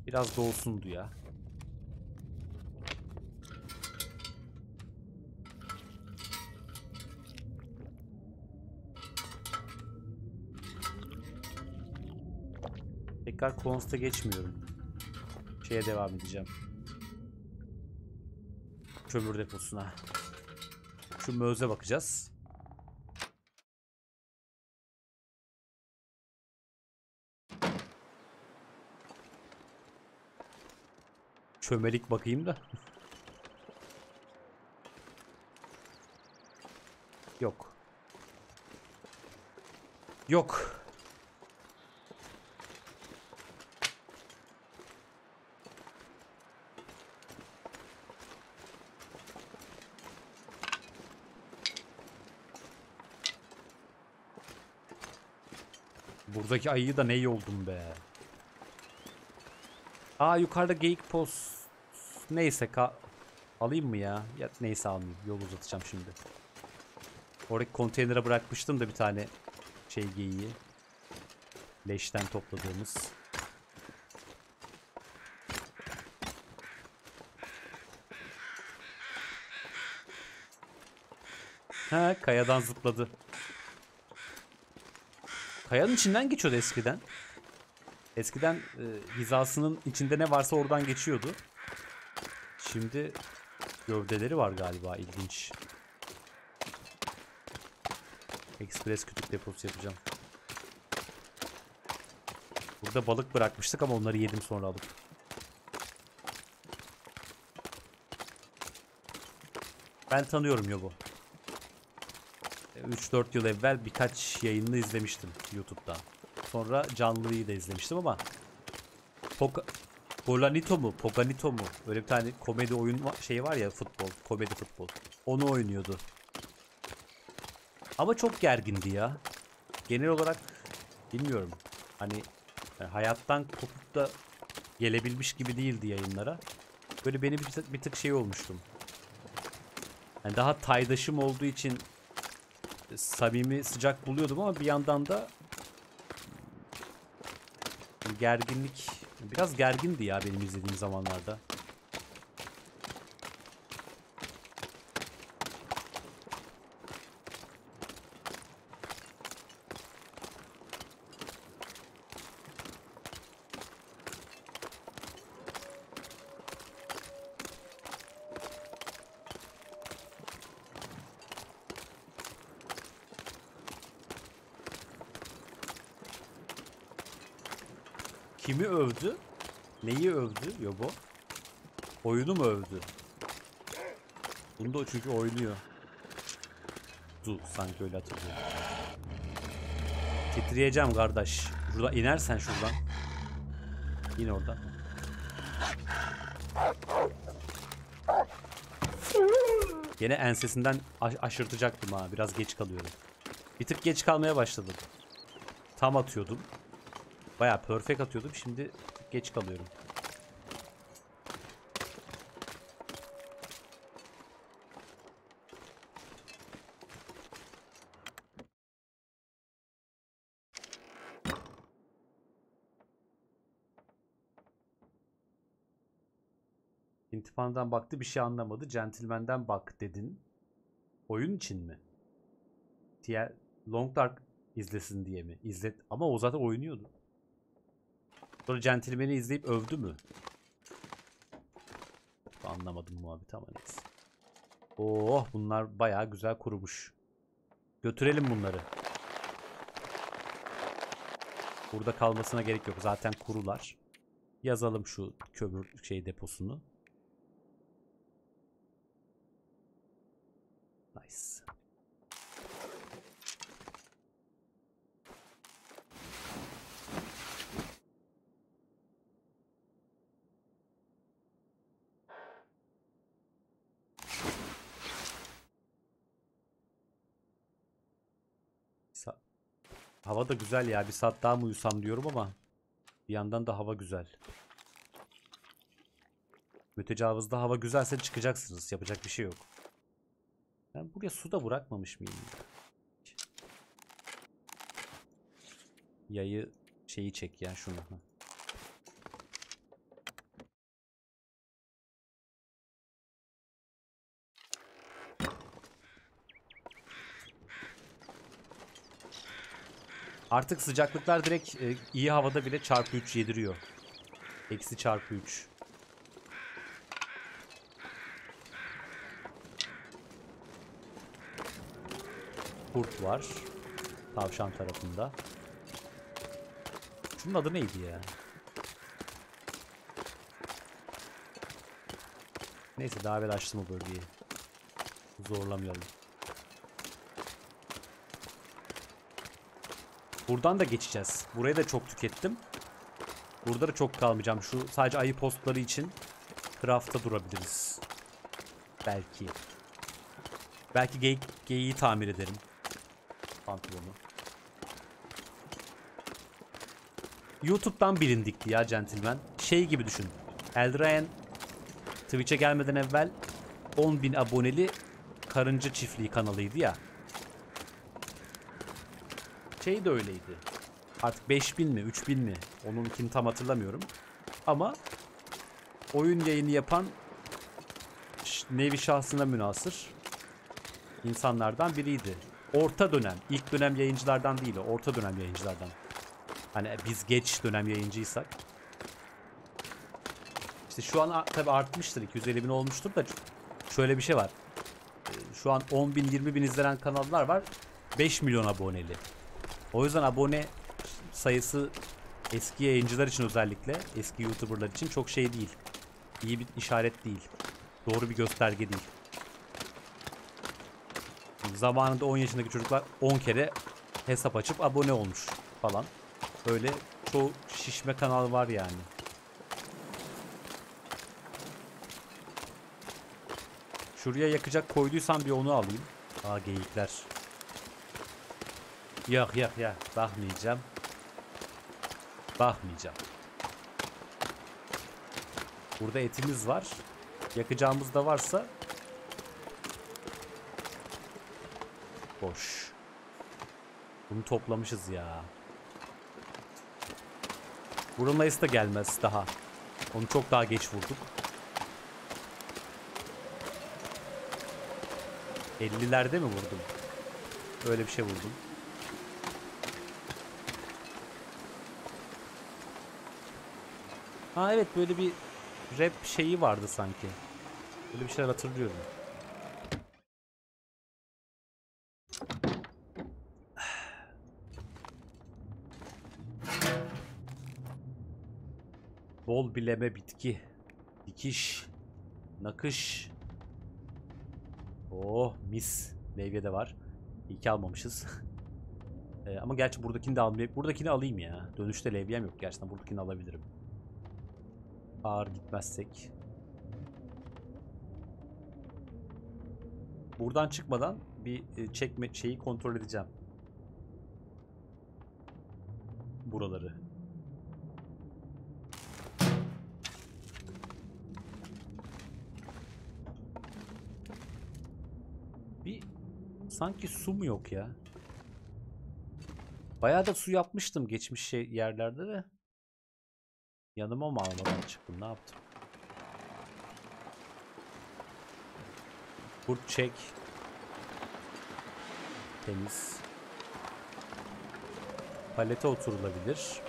Biraz doğsundu ya. Tekrar Konst'a geçmiyorum. Şeye devam edeceğim. Kömür deposuna. Şu möze bakacağız. Çömelik bakayım da. Yok. Yok. Buradaki ayıyı da ne yoldum be. Aa yukarıda geyik post. Neyse ka alayım mı ya? ya? Neyse almayayım. Yol uzatacağım şimdi. Oradaki konteynere bırakmıştım da bir tane şey geyiği. Leşten topladığımız. Ha kayadan zıpladı. Kayanın içinden geçiyordu eskiden. Eskiden e, hizasının içinde ne varsa oradan geçiyordu. Şimdi gövdeleri var galiba ilginç. Express kütük deposu yapacağım. Burada balık bırakmıştık ama onları yedim sonra alıp. Ben tanıyorum Yobo. 3-4 yıl evvel birkaç yayınını izlemiştim YouTube'da. Sonra canlıyı da izlemiştim ama Poga Polanito mu? Poganito mu? Öyle bir tane komedi oyun şeyi var ya futbol. Komedi futbol. Onu oynuyordu. Ama çok gergindi ya. Genel olarak bilmiyorum. Hani yani hayattan kopup da gelebilmiş gibi değildi yayınlara. Böyle beni bir, tık- bir tık şey olmuştum. Yani daha taydaşım olduğu için e, samimi sıcak buluyordum ama bir yandan da mm, gerginlik biraz gergindi ya benim izlediğim zamanlarda. Kimi övdü? Neyi övdü Yobo? Oyunu mu övdü? Bunda çünkü oynuyor. Du sanki öyle hatırlıyorum. Titreyeceğim kardeş. Şurada inersen şuradan. İn oradan. Gene ensesinden aş- aşırtacaktım ha. Biraz geç kalıyorum. Bir tık geç kalmaya başladım. Tam atıyordum. Baya perfect atıyordum. Şimdi geç kalıyorum. İntifandan baktı bir şey anlamadı. Gentleman'den bak dedin. Oyun için mi? Diğer Long Dark izlesin diye mi? İzlet ama o zaten oynuyordu. Sonra Gentleman'i izleyip övdü mü? Anlamadım muhabbeti ama neyse. Oh bunlar bayağı güzel kurumuş. Götürelim bunları. Burada kalmasına gerek yok. Zaten kurular. Yazalım şu kömür şey deposunu. Sa- hava da güzel ya. Bir saat daha mı uyusam diyorum ama bir yandan da hava güzel. Mütecavızda hava güzelse çıkacaksınız. Yapacak bir şey yok. Ben buraya su da bırakmamış mıyım? ya? Yayı şeyi çek ya şunu. Artık sıcaklıklar direkt e, iyi havada bile çarpı 3 yediriyor. Eksi çarpı 3. Kurt var. Tavşan tarafında. Şunun adı neydi ya? Neyse daha evvel açtım o bölgeyi. Zorlamayalım. Buradan da geçeceğiz. Burayı da çok tükettim. Burada da çok kalmayacağım. Şu sadece ayı postları için craft'ta durabiliriz. Belki. Belki geyiği tamir ederim. Pantolonu. YouTube'dan bilindikti ya gentleman. Şey gibi düşün. Eldrayan Twitch'e gelmeden evvel 10.000 aboneli karınca çiftliği kanalıydı ya. Şey de öyleydi. Artık 5000 mi 3000 mi onunkini tam hatırlamıyorum. Ama oyun yayını yapan nevi şahsına münasır insanlardan biriydi. Orta dönem, ilk dönem yayıncılardan değil o, orta dönem yayıncılardan. Hani biz geç dönem yayıncıysak. İşte şu an tabi artmıştır, 250 bin olmuştur da şöyle bir şey var. Ee, Şu an 10 bin, 20 bin izlenen kanallar var. 5 milyon aboneli. O yüzden abone sayısı eski yayıncılar için özellikle eski YouTuber'lar için çok şey değil. İyi bir işaret değil. Doğru bir gösterge değil. Zamanında 10 yaşındaki çocuklar 10 kere hesap açıp abone olmuş falan. Öyle çoğu şişme kanal var yani. Şuraya yakacak koyduysam bir onu alayım. Aa geyikler. Yok yok ya bakmayacağım. Bakmayacağım. Burada etimiz var. Yakacağımız da varsa boş. Bunu toplamışız ya. Vurulmayısı da gelmez daha. Onu çok daha geç vurduk. 50'lerde mi vurdum? Öyle bir şey vurdum. Ha evet böyle bir rap şeyi vardı sanki. Böyle bir şeyler hatırlıyorum. Bol bileme bitki. Dikiş. Nakış. Oh mis. Levye de var. İyi ki almamışız. Ee, ama gerçi buradakini de almayayım. Buradakini alayım ya. Dönüşte levyem yok. Gerçekten buradakini alabilirim. Ağır gitmezsek. Buradan çıkmadan bir e, çekme şeyi kontrol edeceğim. Buraları. Sanki su mu yok ya? Bayağı da su yapmıştım geçmiş şey yerlerde de. Yanıma mı almadan çıktım? Ne yaptım? Kurt çek. Temiz. Palete oturulabilir.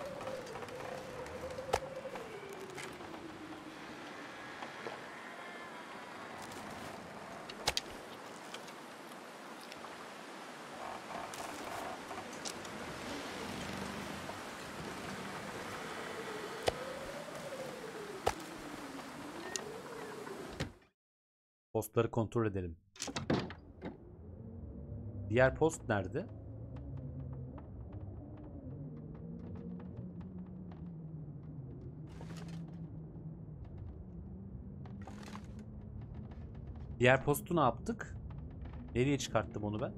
Postları kontrol edelim. Diğer post nerede? Diğer postu ne yaptık? Nereye çıkarttım onu ben?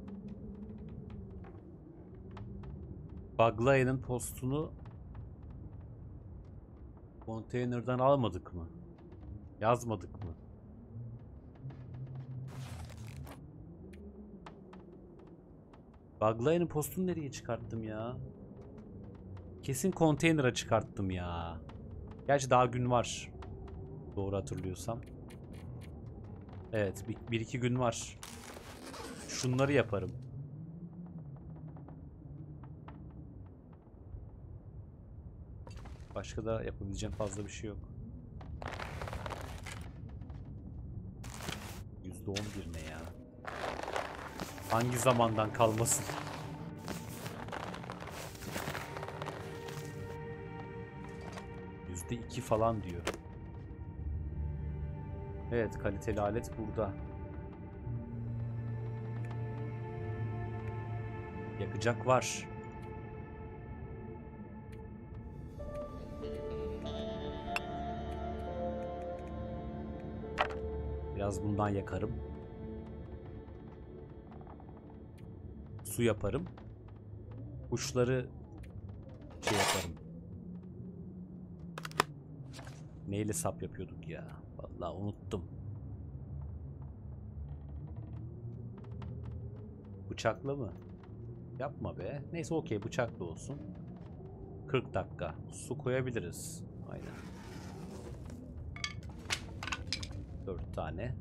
Baglaya'nın postunu konteynerden almadık mı? Yazmadık mı? Baglaya'nın postunu nereye çıkarttım ya? Kesin konteynere çıkarttım ya. Gerçi daha gün var. Doğru hatırlıyorsam. Evet bir, bir iki gün var. Şunları yaparım. Başka da yapabileceğim fazla bir şey yok. %11 ne ya? Hangi zamandan kalmasın? Yüzde iki falan diyor. Evet kaliteli alet burada. Yakacak var. Biraz bundan yakarım. Su yaparım. Uçları şey yaparım. Neyle sap yapıyorduk ya? Vallahi unuttum. Bıçaklı mı? Yapma be. Neyse okey bıçaklı olsun. 40 dakika. Su koyabiliriz. Aynen. 4 tane.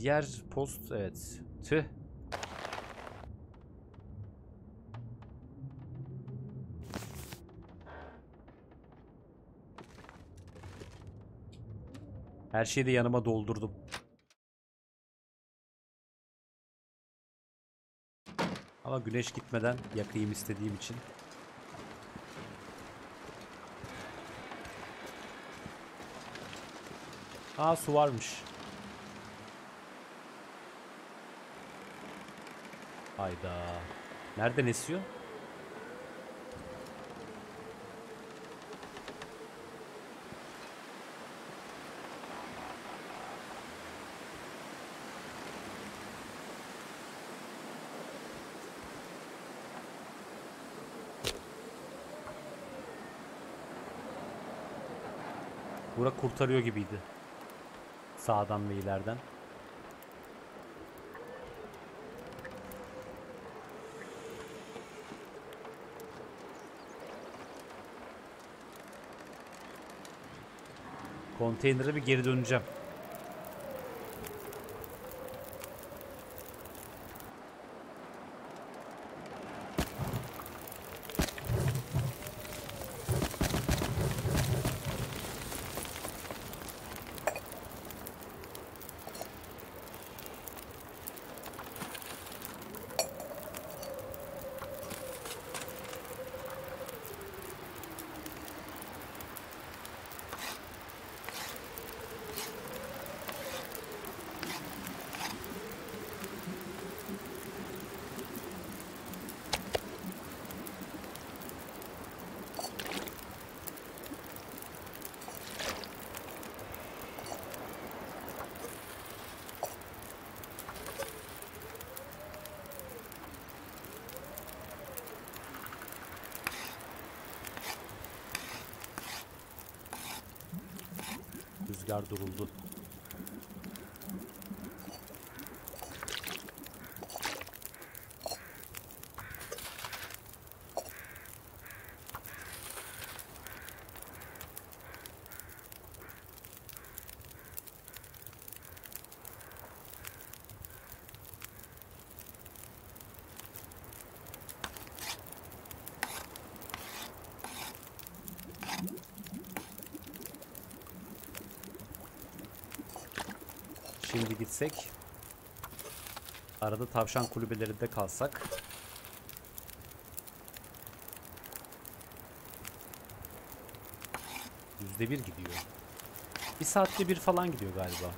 Diğer post evet. Tüh. Her şeyi de yanıma doldurdum. Ama güneş gitmeden yakayım istediğim için. Aa su varmış. Hayda. Nereden esiyor? Bura kurtarıyor gibiydi. Sağdan ve ileriden. Konteynere bir geri döneceğim. Rüzgar duruldu. Şimdi gitsek. Arada tavşan kulübelerinde kalsak. Yüzde bir gidiyor. Bir saatte bir falan gidiyor galiba.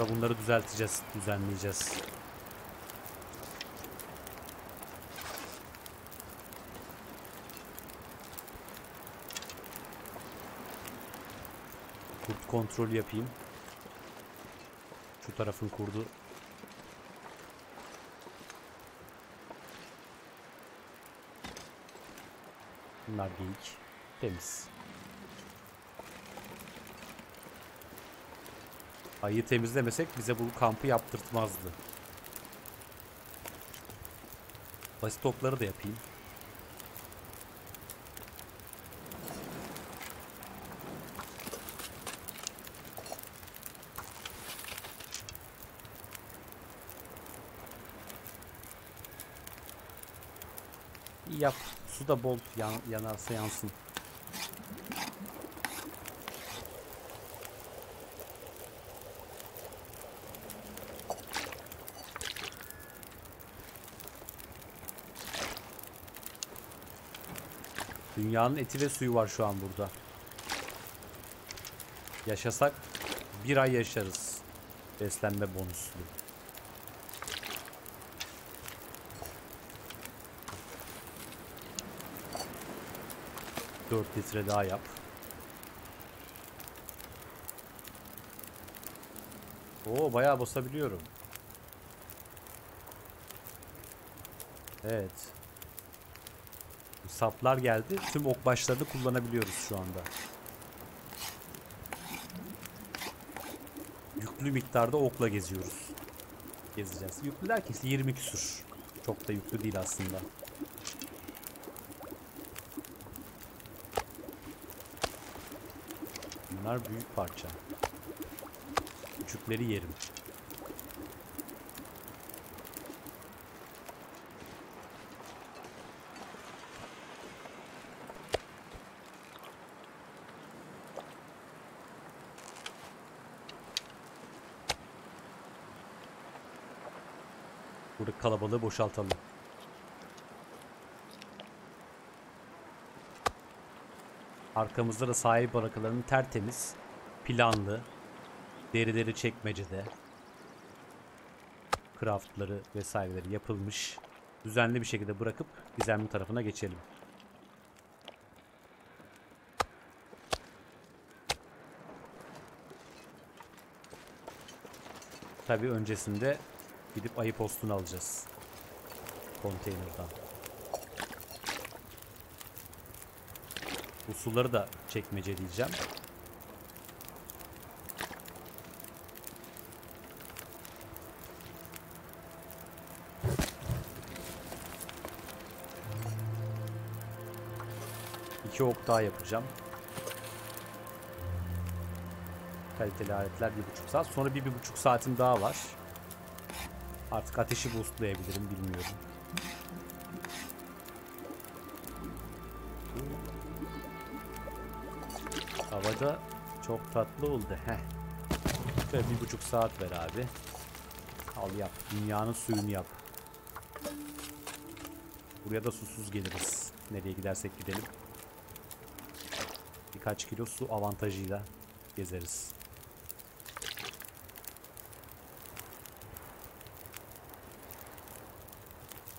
Sonra bunları düzelteceğiz, düzenleyeceğiz. Kurt kontrol yapayım. Şu tarafın kurdu. Bunlar geyik. Temiz. Ayı temizlemesek bize bu kampı yaptırtmazdı. Basit okları da yapayım. Yap. Su da bol yan, yanarsa yansın. Dünyanın eti ve suyu var şu an burada. Yaşasak bir ay yaşarız. Beslenme bonuslu. Dört litre daha yap. Oo bayağı basabiliyorum. Evet. Saplar geldi. Tüm ok başlarını kullanabiliyoruz şu anda. Yüklü miktarda okla geziyoruz. Gezeceğiz. Yüklü derken işte 20 küsür. Çok da yüklü değil aslında. Bunlar büyük parça. Küçükleri yerim. Burada kalabalığı boşaltalım. Arkamızda da sahil barakalarının tertemiz, planlı, derileri çekmecede, craftları vesaireleri yapılmış, düzenli bir şekilde bırakıp gizemli tarafına geçelim. Tabi öncesinde gidip ayı postunu alacağız. Konteynerden. Bu suları da çekmeceleyeceğim. İki ok daha yapacağım. Kaliteli aletler bir buçuk saat. Sonra bir, bir buçuk saatim daha var. Artık ateşi boostlayabilirim bilmiyorum. Havada çok tatlı oldu. Heh. Şöyle bir buçuk saat ver abi. Al yap. Dünyanın suyunu yap. Buraya da susuz geliriz. Nereye gidersek gidelim. Birkaç kilo su avantajıyla gezeriz.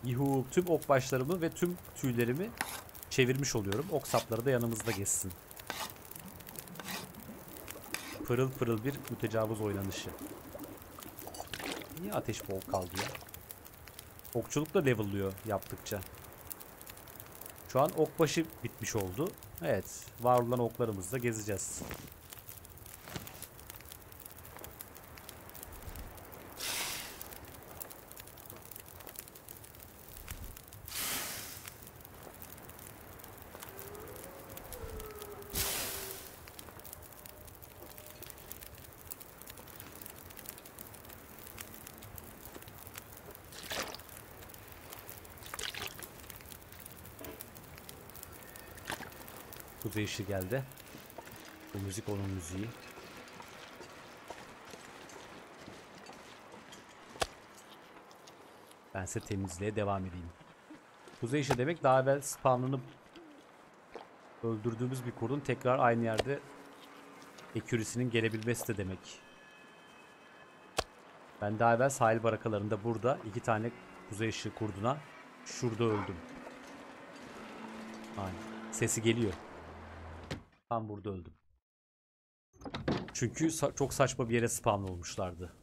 Yuhu tüm ok başlarımı ve tüm tüylerimi çevirmiş oluyorum. Ok sapları da yanımızda geçsin. Pırıl pırıl bir mütecavız oynanışı. Niye ateş bol kaldı ya? Okçuluk da level'lıyor yaptıkça. Şu an okbaşı bitmiş oldu. Evet, var olan oklarımızla gezeceğiz. Kuzey ışığı geldi. Bu müzik onun müziği. Bense temizliğe devam edeyim. Kuzey ışığı demek daha evvel spawnını öldürdüğümüz bir kurdun tekrar aynı yerde ekürisinin gelebilmesi de demek. Ben daha evvel sahil barakalarında burada iki tane kuzey ışığı kurduna şurada öldüm. Aynen. Sesi geliyor. Tam burada öldüm. Çünkü sa- çok saçma bir yere spawn olmuşlardı.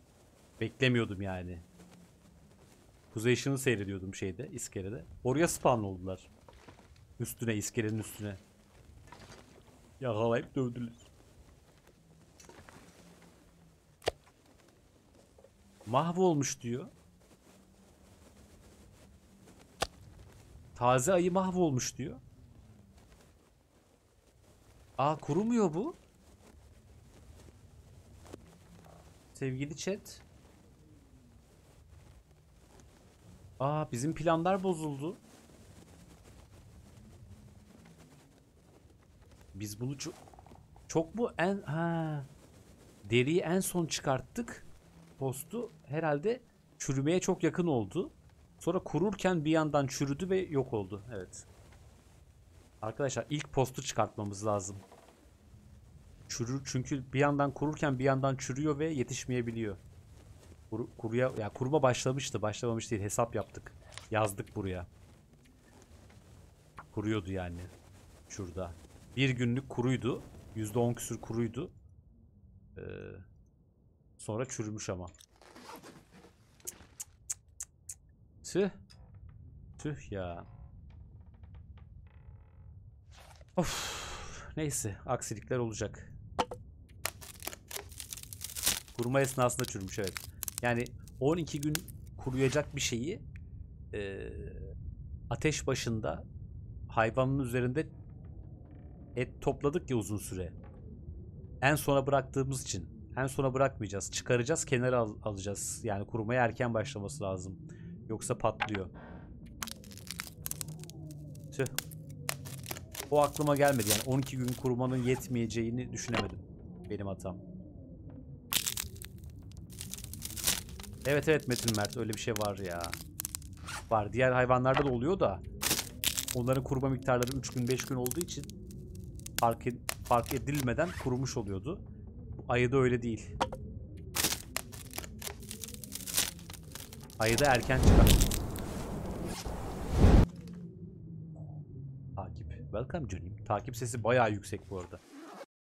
Beklemiyordum yani. Kuzey ışığını seyrediyordum şeyde, iskelede. Oraya spawn oldular. Üstüne, iskelenin üstüne. Yakalayıp dövdüler. Mahvolmuş diyor. Taze ayı mahvolmuş diyor. Aa kurumuyor bu. Sevgili chat. Aa bizim planlar bozuldu. Biz bunu çok çok mu en ha deriyi en son çıkarttık. Postu herhalde çürümeye çok yakın oldu. Sonra kururken bir yandan çürüdü ve yok oldu. Evet. Arkadaşlar ilk postu çıkartmamız lazım. Çürür çünkü bir yandan kururken bir yandan çürüyor ve yetişmeyebiliyor. Kuru, kuruya ya kuruma başlamıştı, başlamamış değil. Hesap yaptık. Yazdık buraya. Kuruyordu yani. Şurada. Bir günlük kuruydu. %10 küsür kuruydu. Ee, sonra çürümüş ama. Tüh. Tüh ya. Of. Neyse aksilikler olacak. Kuruma esnasında çürümüş evet. Yani 12 gün kuruyacak bir şeyi e, ateş başında hayvanın üzerinde et topladık ya uzun süre. En sona bıraktığımız için. En sona bırakmayacağız. Çıkaracağız kenara al- alacağız. Yani kurumaya erken başlaması lazım. Yoksa patlıyor. Tüh. O aklıma gelmedi yani 12 gün kurumanın yetmeyeceğini düşünemedim. Benim hatam. Evet evet Metin Mert öyle bir şey var ya. Var. Diğer hayvanlarda da oluyor da onların kuruma miktarları 3 gün 5 gün olduğu için fark, ed- fark edilmeden kurumuş oluyordu. Ayıda öyle değil. Ayıda erken çıkar. Welcome canım. Takip sesi bayağı yüksek bu arada.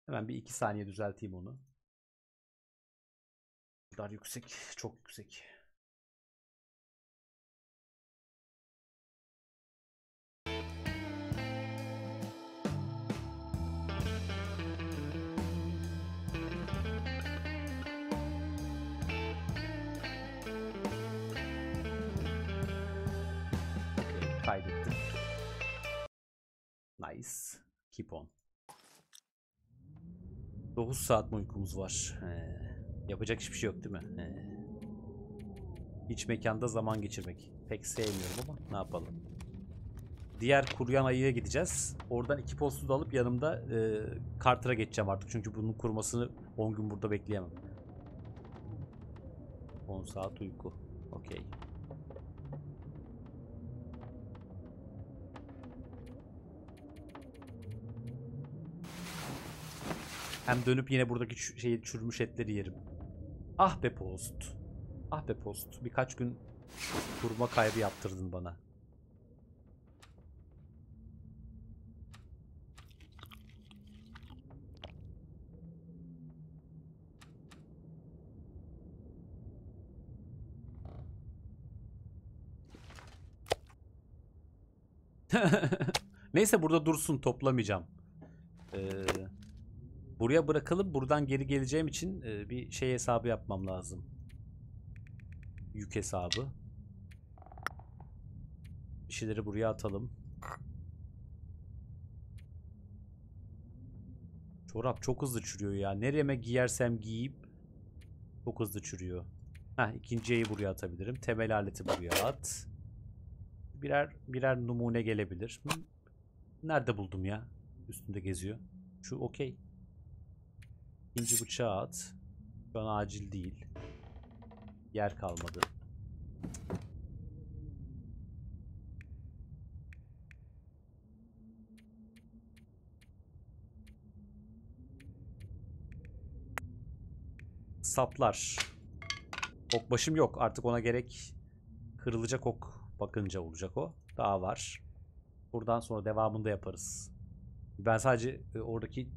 Hemen bir iki saniye düzelteyim onu. Bu kadar yüksek. Çok yüksek. Kaydettim. Nice. Keep on. 9 saat mi uykumuz var? He. Yapacak hiçbir şey yok değil mi? He. Hiç mekanda zaman geçirmek. Pek sevmiyorum ama ne yapalım. Diğer kuruyan ayıya gideceğiz. Oradan iki postu da alıp yanımda e, Carter'a geçeceğim artık. Çünkü bunun kurmasını 10 gün burada bekleyemem. 10 saat uyku. Okey. Hem dönüp yine buradaki ç- şey çürümüş etleri yerim. Ah be post. Ah be post. Birkaç gün kurma kaybı yaptırdın bana. Neyse burada dursun toplamayacağım. Buraya bırakalım. Buradan geri geleceğim için e, bir şey hesabı yapmam lazım. Yük hesabı. Bir şeyleri buraya atalım. Çorap çok hızlı çürüyor ya. Nereme giyersem giyeyim çok hızlı çürüyor. Heh, ikinciyi buraya atabilirim. Temel aleti buraya at. Birer birer numune gelebilir. Nerede buldum ya? Üstünde geziyor. Şu okey. İkinci bıçağı at. Şu an acil değil. Yer kalmadı. Saplar. Ok başım yok. Artık ona gerek kırılacak ok bakınca olacak o. Daha var. Buradan sonra devamında yaparız. Ben sadece e, oradaki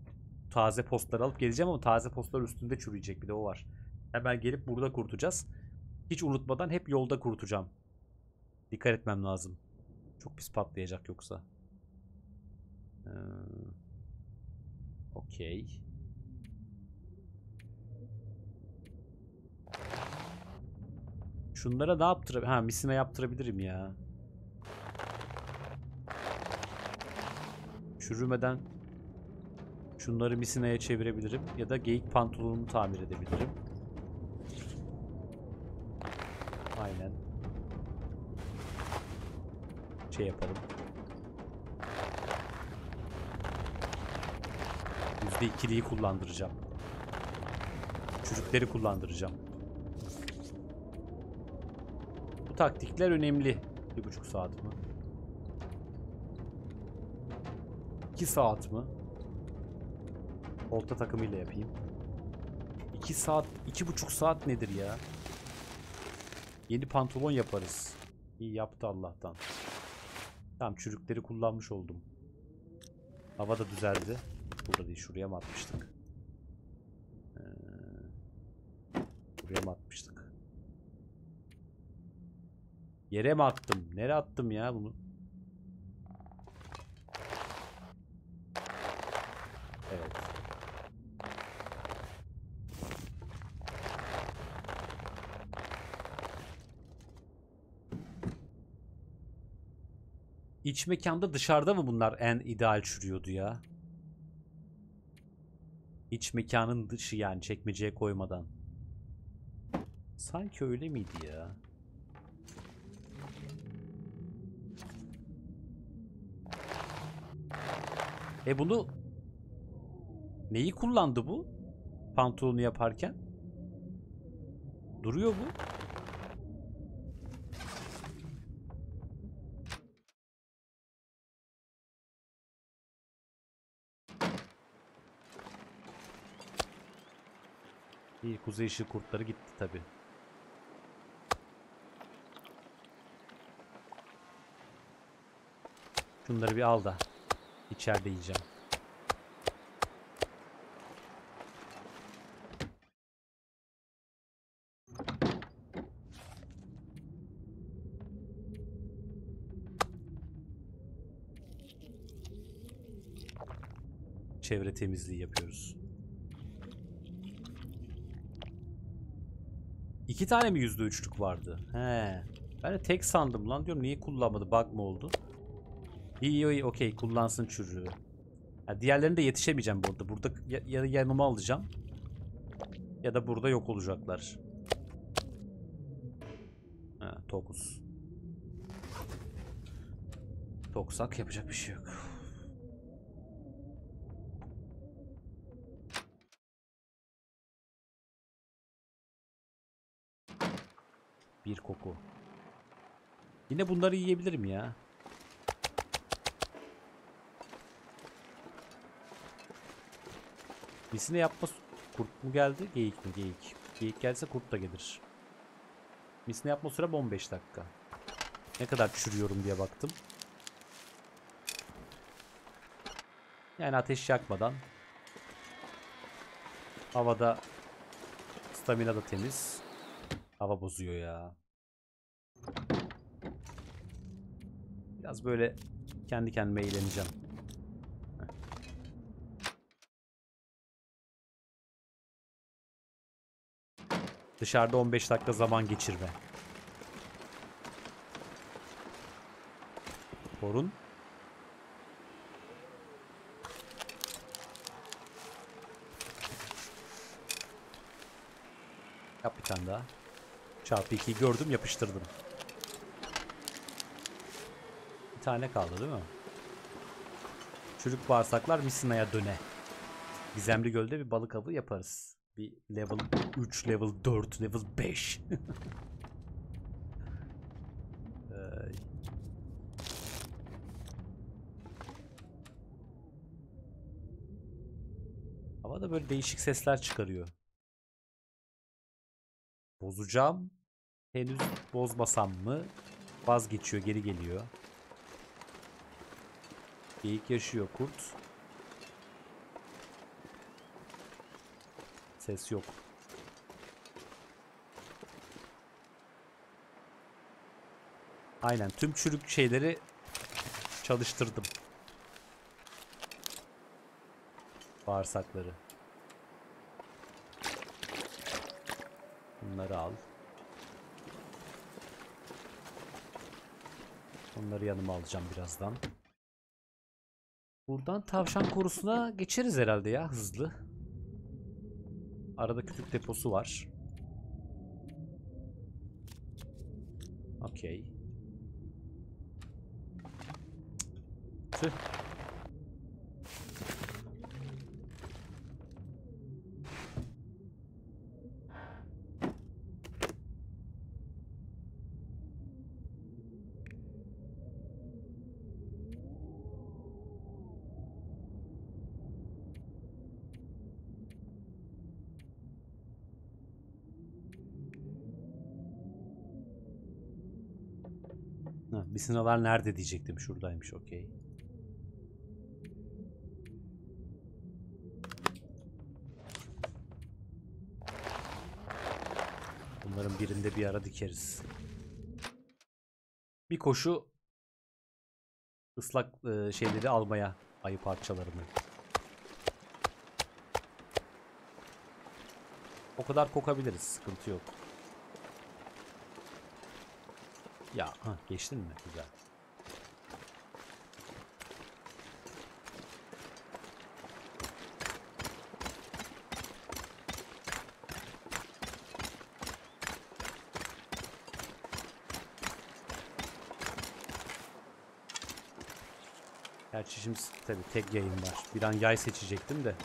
taze postları alıp geleceğim ama taze postlar üstünde çürüyecek bir de o var. Hemen gelip burada kurutacağız. Hiç unutmadan hep yolda kurutacağım. Dikkat etmem lazım. Çok pis patlayacak yoksa. Ee, Okey. Şunlara ne yaptırabilirim? Ha misina yaptırabilirim ya. Çürümeden şunları misinaya çevirebilirim ya da geyik pantolonunu tamir edebilirim. Aynen. Şey yaparım. Yüzde ikiliyi kullandıracağım. Çocukları kullandıracağım. Bu taktikler önemli. Bir buçuk saat mi? 2 saat mi? Olta takımıyla yapayım. 2 saat, iki buçuk saat nedir ya? Yeni pantolon yaparız. İyi yaptı Allah'tan. Tamam çürükleri kullanmış oldum. Hava da düzeldi. Burada değil şuraya mı atmıştık? Ee, buraya mı atmıştık? Yere mi attım? Nereye attım ya bunu? İç mekanda dışarıda mı bunlar en ideal çürüyordu ya? İç mekanın dışı yani çekmeceye koymadan. Sanki öyle miydi ya? E bunu neyi kullandı bu? Pantolonu yaparken. Duruyor bu. İyi kuzey ışığı kurtları gitti tabi. Şunları bir al da içeride yiyeceğim. Çevre temizliği yapıyoruz. İki tane mi yüzde üçlük vardı? He. Ben de tek sandım lan diyorum. Niye kullanmadı? Bug mı oldu? İyi iyi okey kullansın çürüğü. Ha, diğerlerine de yetişemeyeceğim burada. Burada ya, ya yanıma alacağım. Ya da burada yok olacaklar. Ha, tokuz. Toksak yapacak bir şey yok. Bir koku. Yine bunları yiyebilirim ya. Misine yapma kurt mu geldi? Geyik mi? Geyik. Geyik gelse kurt da gelir. Misine yapma süre 15 dakika. Ne kadar çürüyorum diye baktım. Yani ateş yakmadan. Havada stamina da temiz. Hava bozuyor ya. Biraz böyle kendi kendime eğleneceğim. Dışarıda 15 dakika zaman geçirme. Torun. Yap bir tane daha. Çarpı 2'yi gördüm yapıştırdım. Bir tane kaldı değil mi? Çürük bağırsaklar Misina'ya döne. Gizemli Göl'de bir balık avı yaparız. Bir level 3, level 4, level 5. Ay. Havada böyle değişik sesler çıkarıyor. Bozacağım. Henüz bozmasam mı? Vazgeçiyor, geri geliyor. Geyik yaşıyor kurt. Ses yok. Aynen tüm çürük şeyleri çalıştırdım. Bağırsakları. Bunları al. Onları yanıma alacağım birazdan. Buradan tavşan korusuna geçeriz herhalde ya hızlı. Arada kütük deposu var. Okey. Tüh. Ha, misinalar nerede diyecektim. Şuradaymış okey. Bunların birinde bir ara dikeriz. Bir koşu ıslak e, şeyleri almaya ayı parçalarını. O kadar kokabiliriz. Sıkıntı yok. Ya ha, geçtin mi? Güzel. Gerçi şimdi tabii tek yayın var. Bir an yay seçecektim de.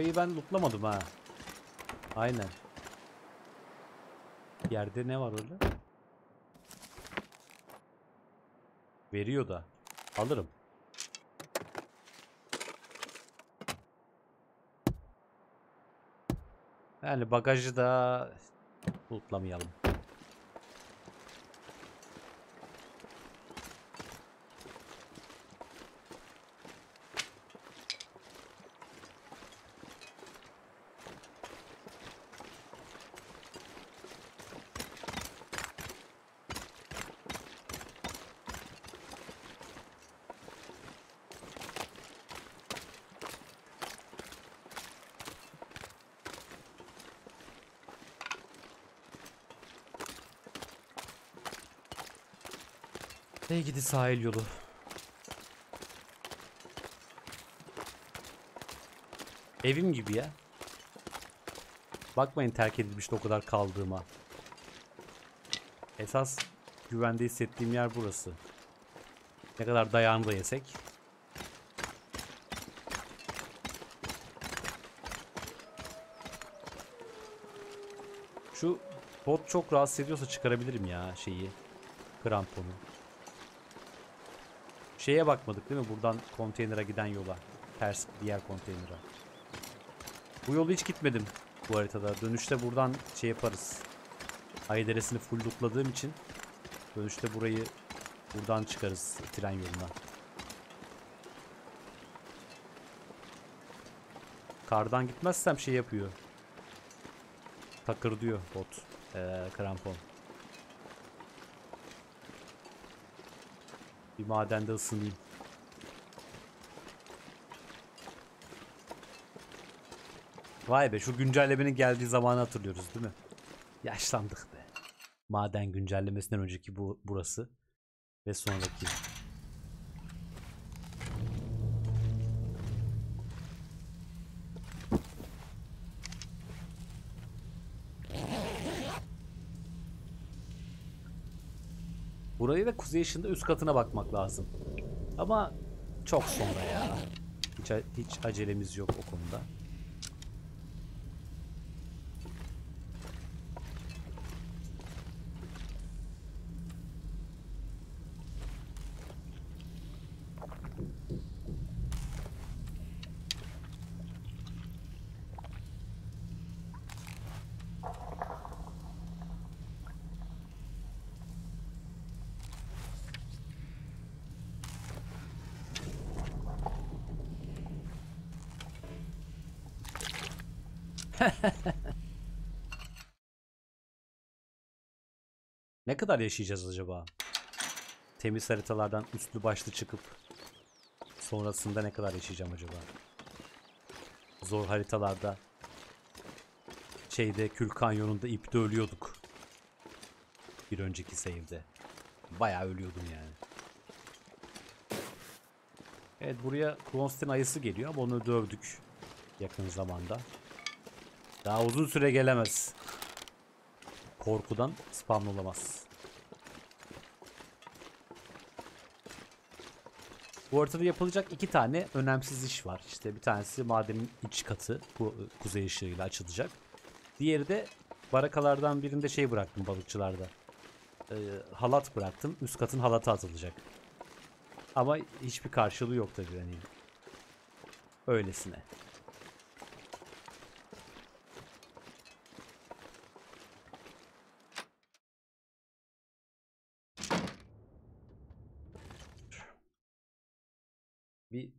Arabayı ben lootlamadım ha. Aynen. Yerde ne var öyle? Veriyor da. Alırım. Yani bagajı da lootlamayalım. Gidi sahil yolu. Evim gibi ya. Bakmayın terk edilmişte o kadar kaldığıma. Esas güvende hissettiğim yer burası. Ne kadar dayağını da yesek. Şu bot çok rahatsız ediyorsa çıkarabilirim ya şeyi. Kramponu. Şeye bakmadık değil mi? Buradan konteynere giden yola. Ters diğer konteynere. Bu yolu hiç gitmedim bu haritada. Dönüşte buradan şey yaparız. Ayı deresini full lootladığım için dönüşte burayı buradan çıkarız tren yoluna. Kardan gitmezsem şey yapıyor. Takır diyor bot. Ee, krampon. Bir madende ısınayım. Vay be şu güncellemenin geldiği zamanı hatırlıyoruz değil mi? Yaşlandık be. Maden güncellemesinden önceki bu burası ve sonraki. Da kuzey ışığında üst katına bakmak lazım. Ama çok sonra ya. Hiç, hiç acelemiz yok o konuda. Ne kadar yaşayacağız acaba? Temiz haritalardan üstlü başlı çıkıp sonrasında ne kadar yaşayacağım acaba? Zor haritalarda şeyde Kül Kanyonu'nda ipte ölüyorduk. Bir önceki save'de. Bayağı ölüyordum yani. Evet buraya Kronstein ayısı geliyor ama onu dövdük yakın zamanda. Daha uzun süre gelemez. Korkudan spamlı Bu haritada yapılacak iki tane önemsiz iş var. İşte bir tanesi madenin iç katı bu kuzey ışığıyla açılacak. Diğeri de barakalardan birinde şey bıraktım balıkçılarda. Ee, halat bıraktım. Üst katın halatı atılacak. Ama hiçbir karşılığı yok tabii hani. Öylesine. Bir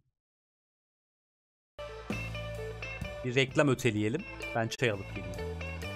bir reklam öteleyelim. Ben çay alıp geleyim.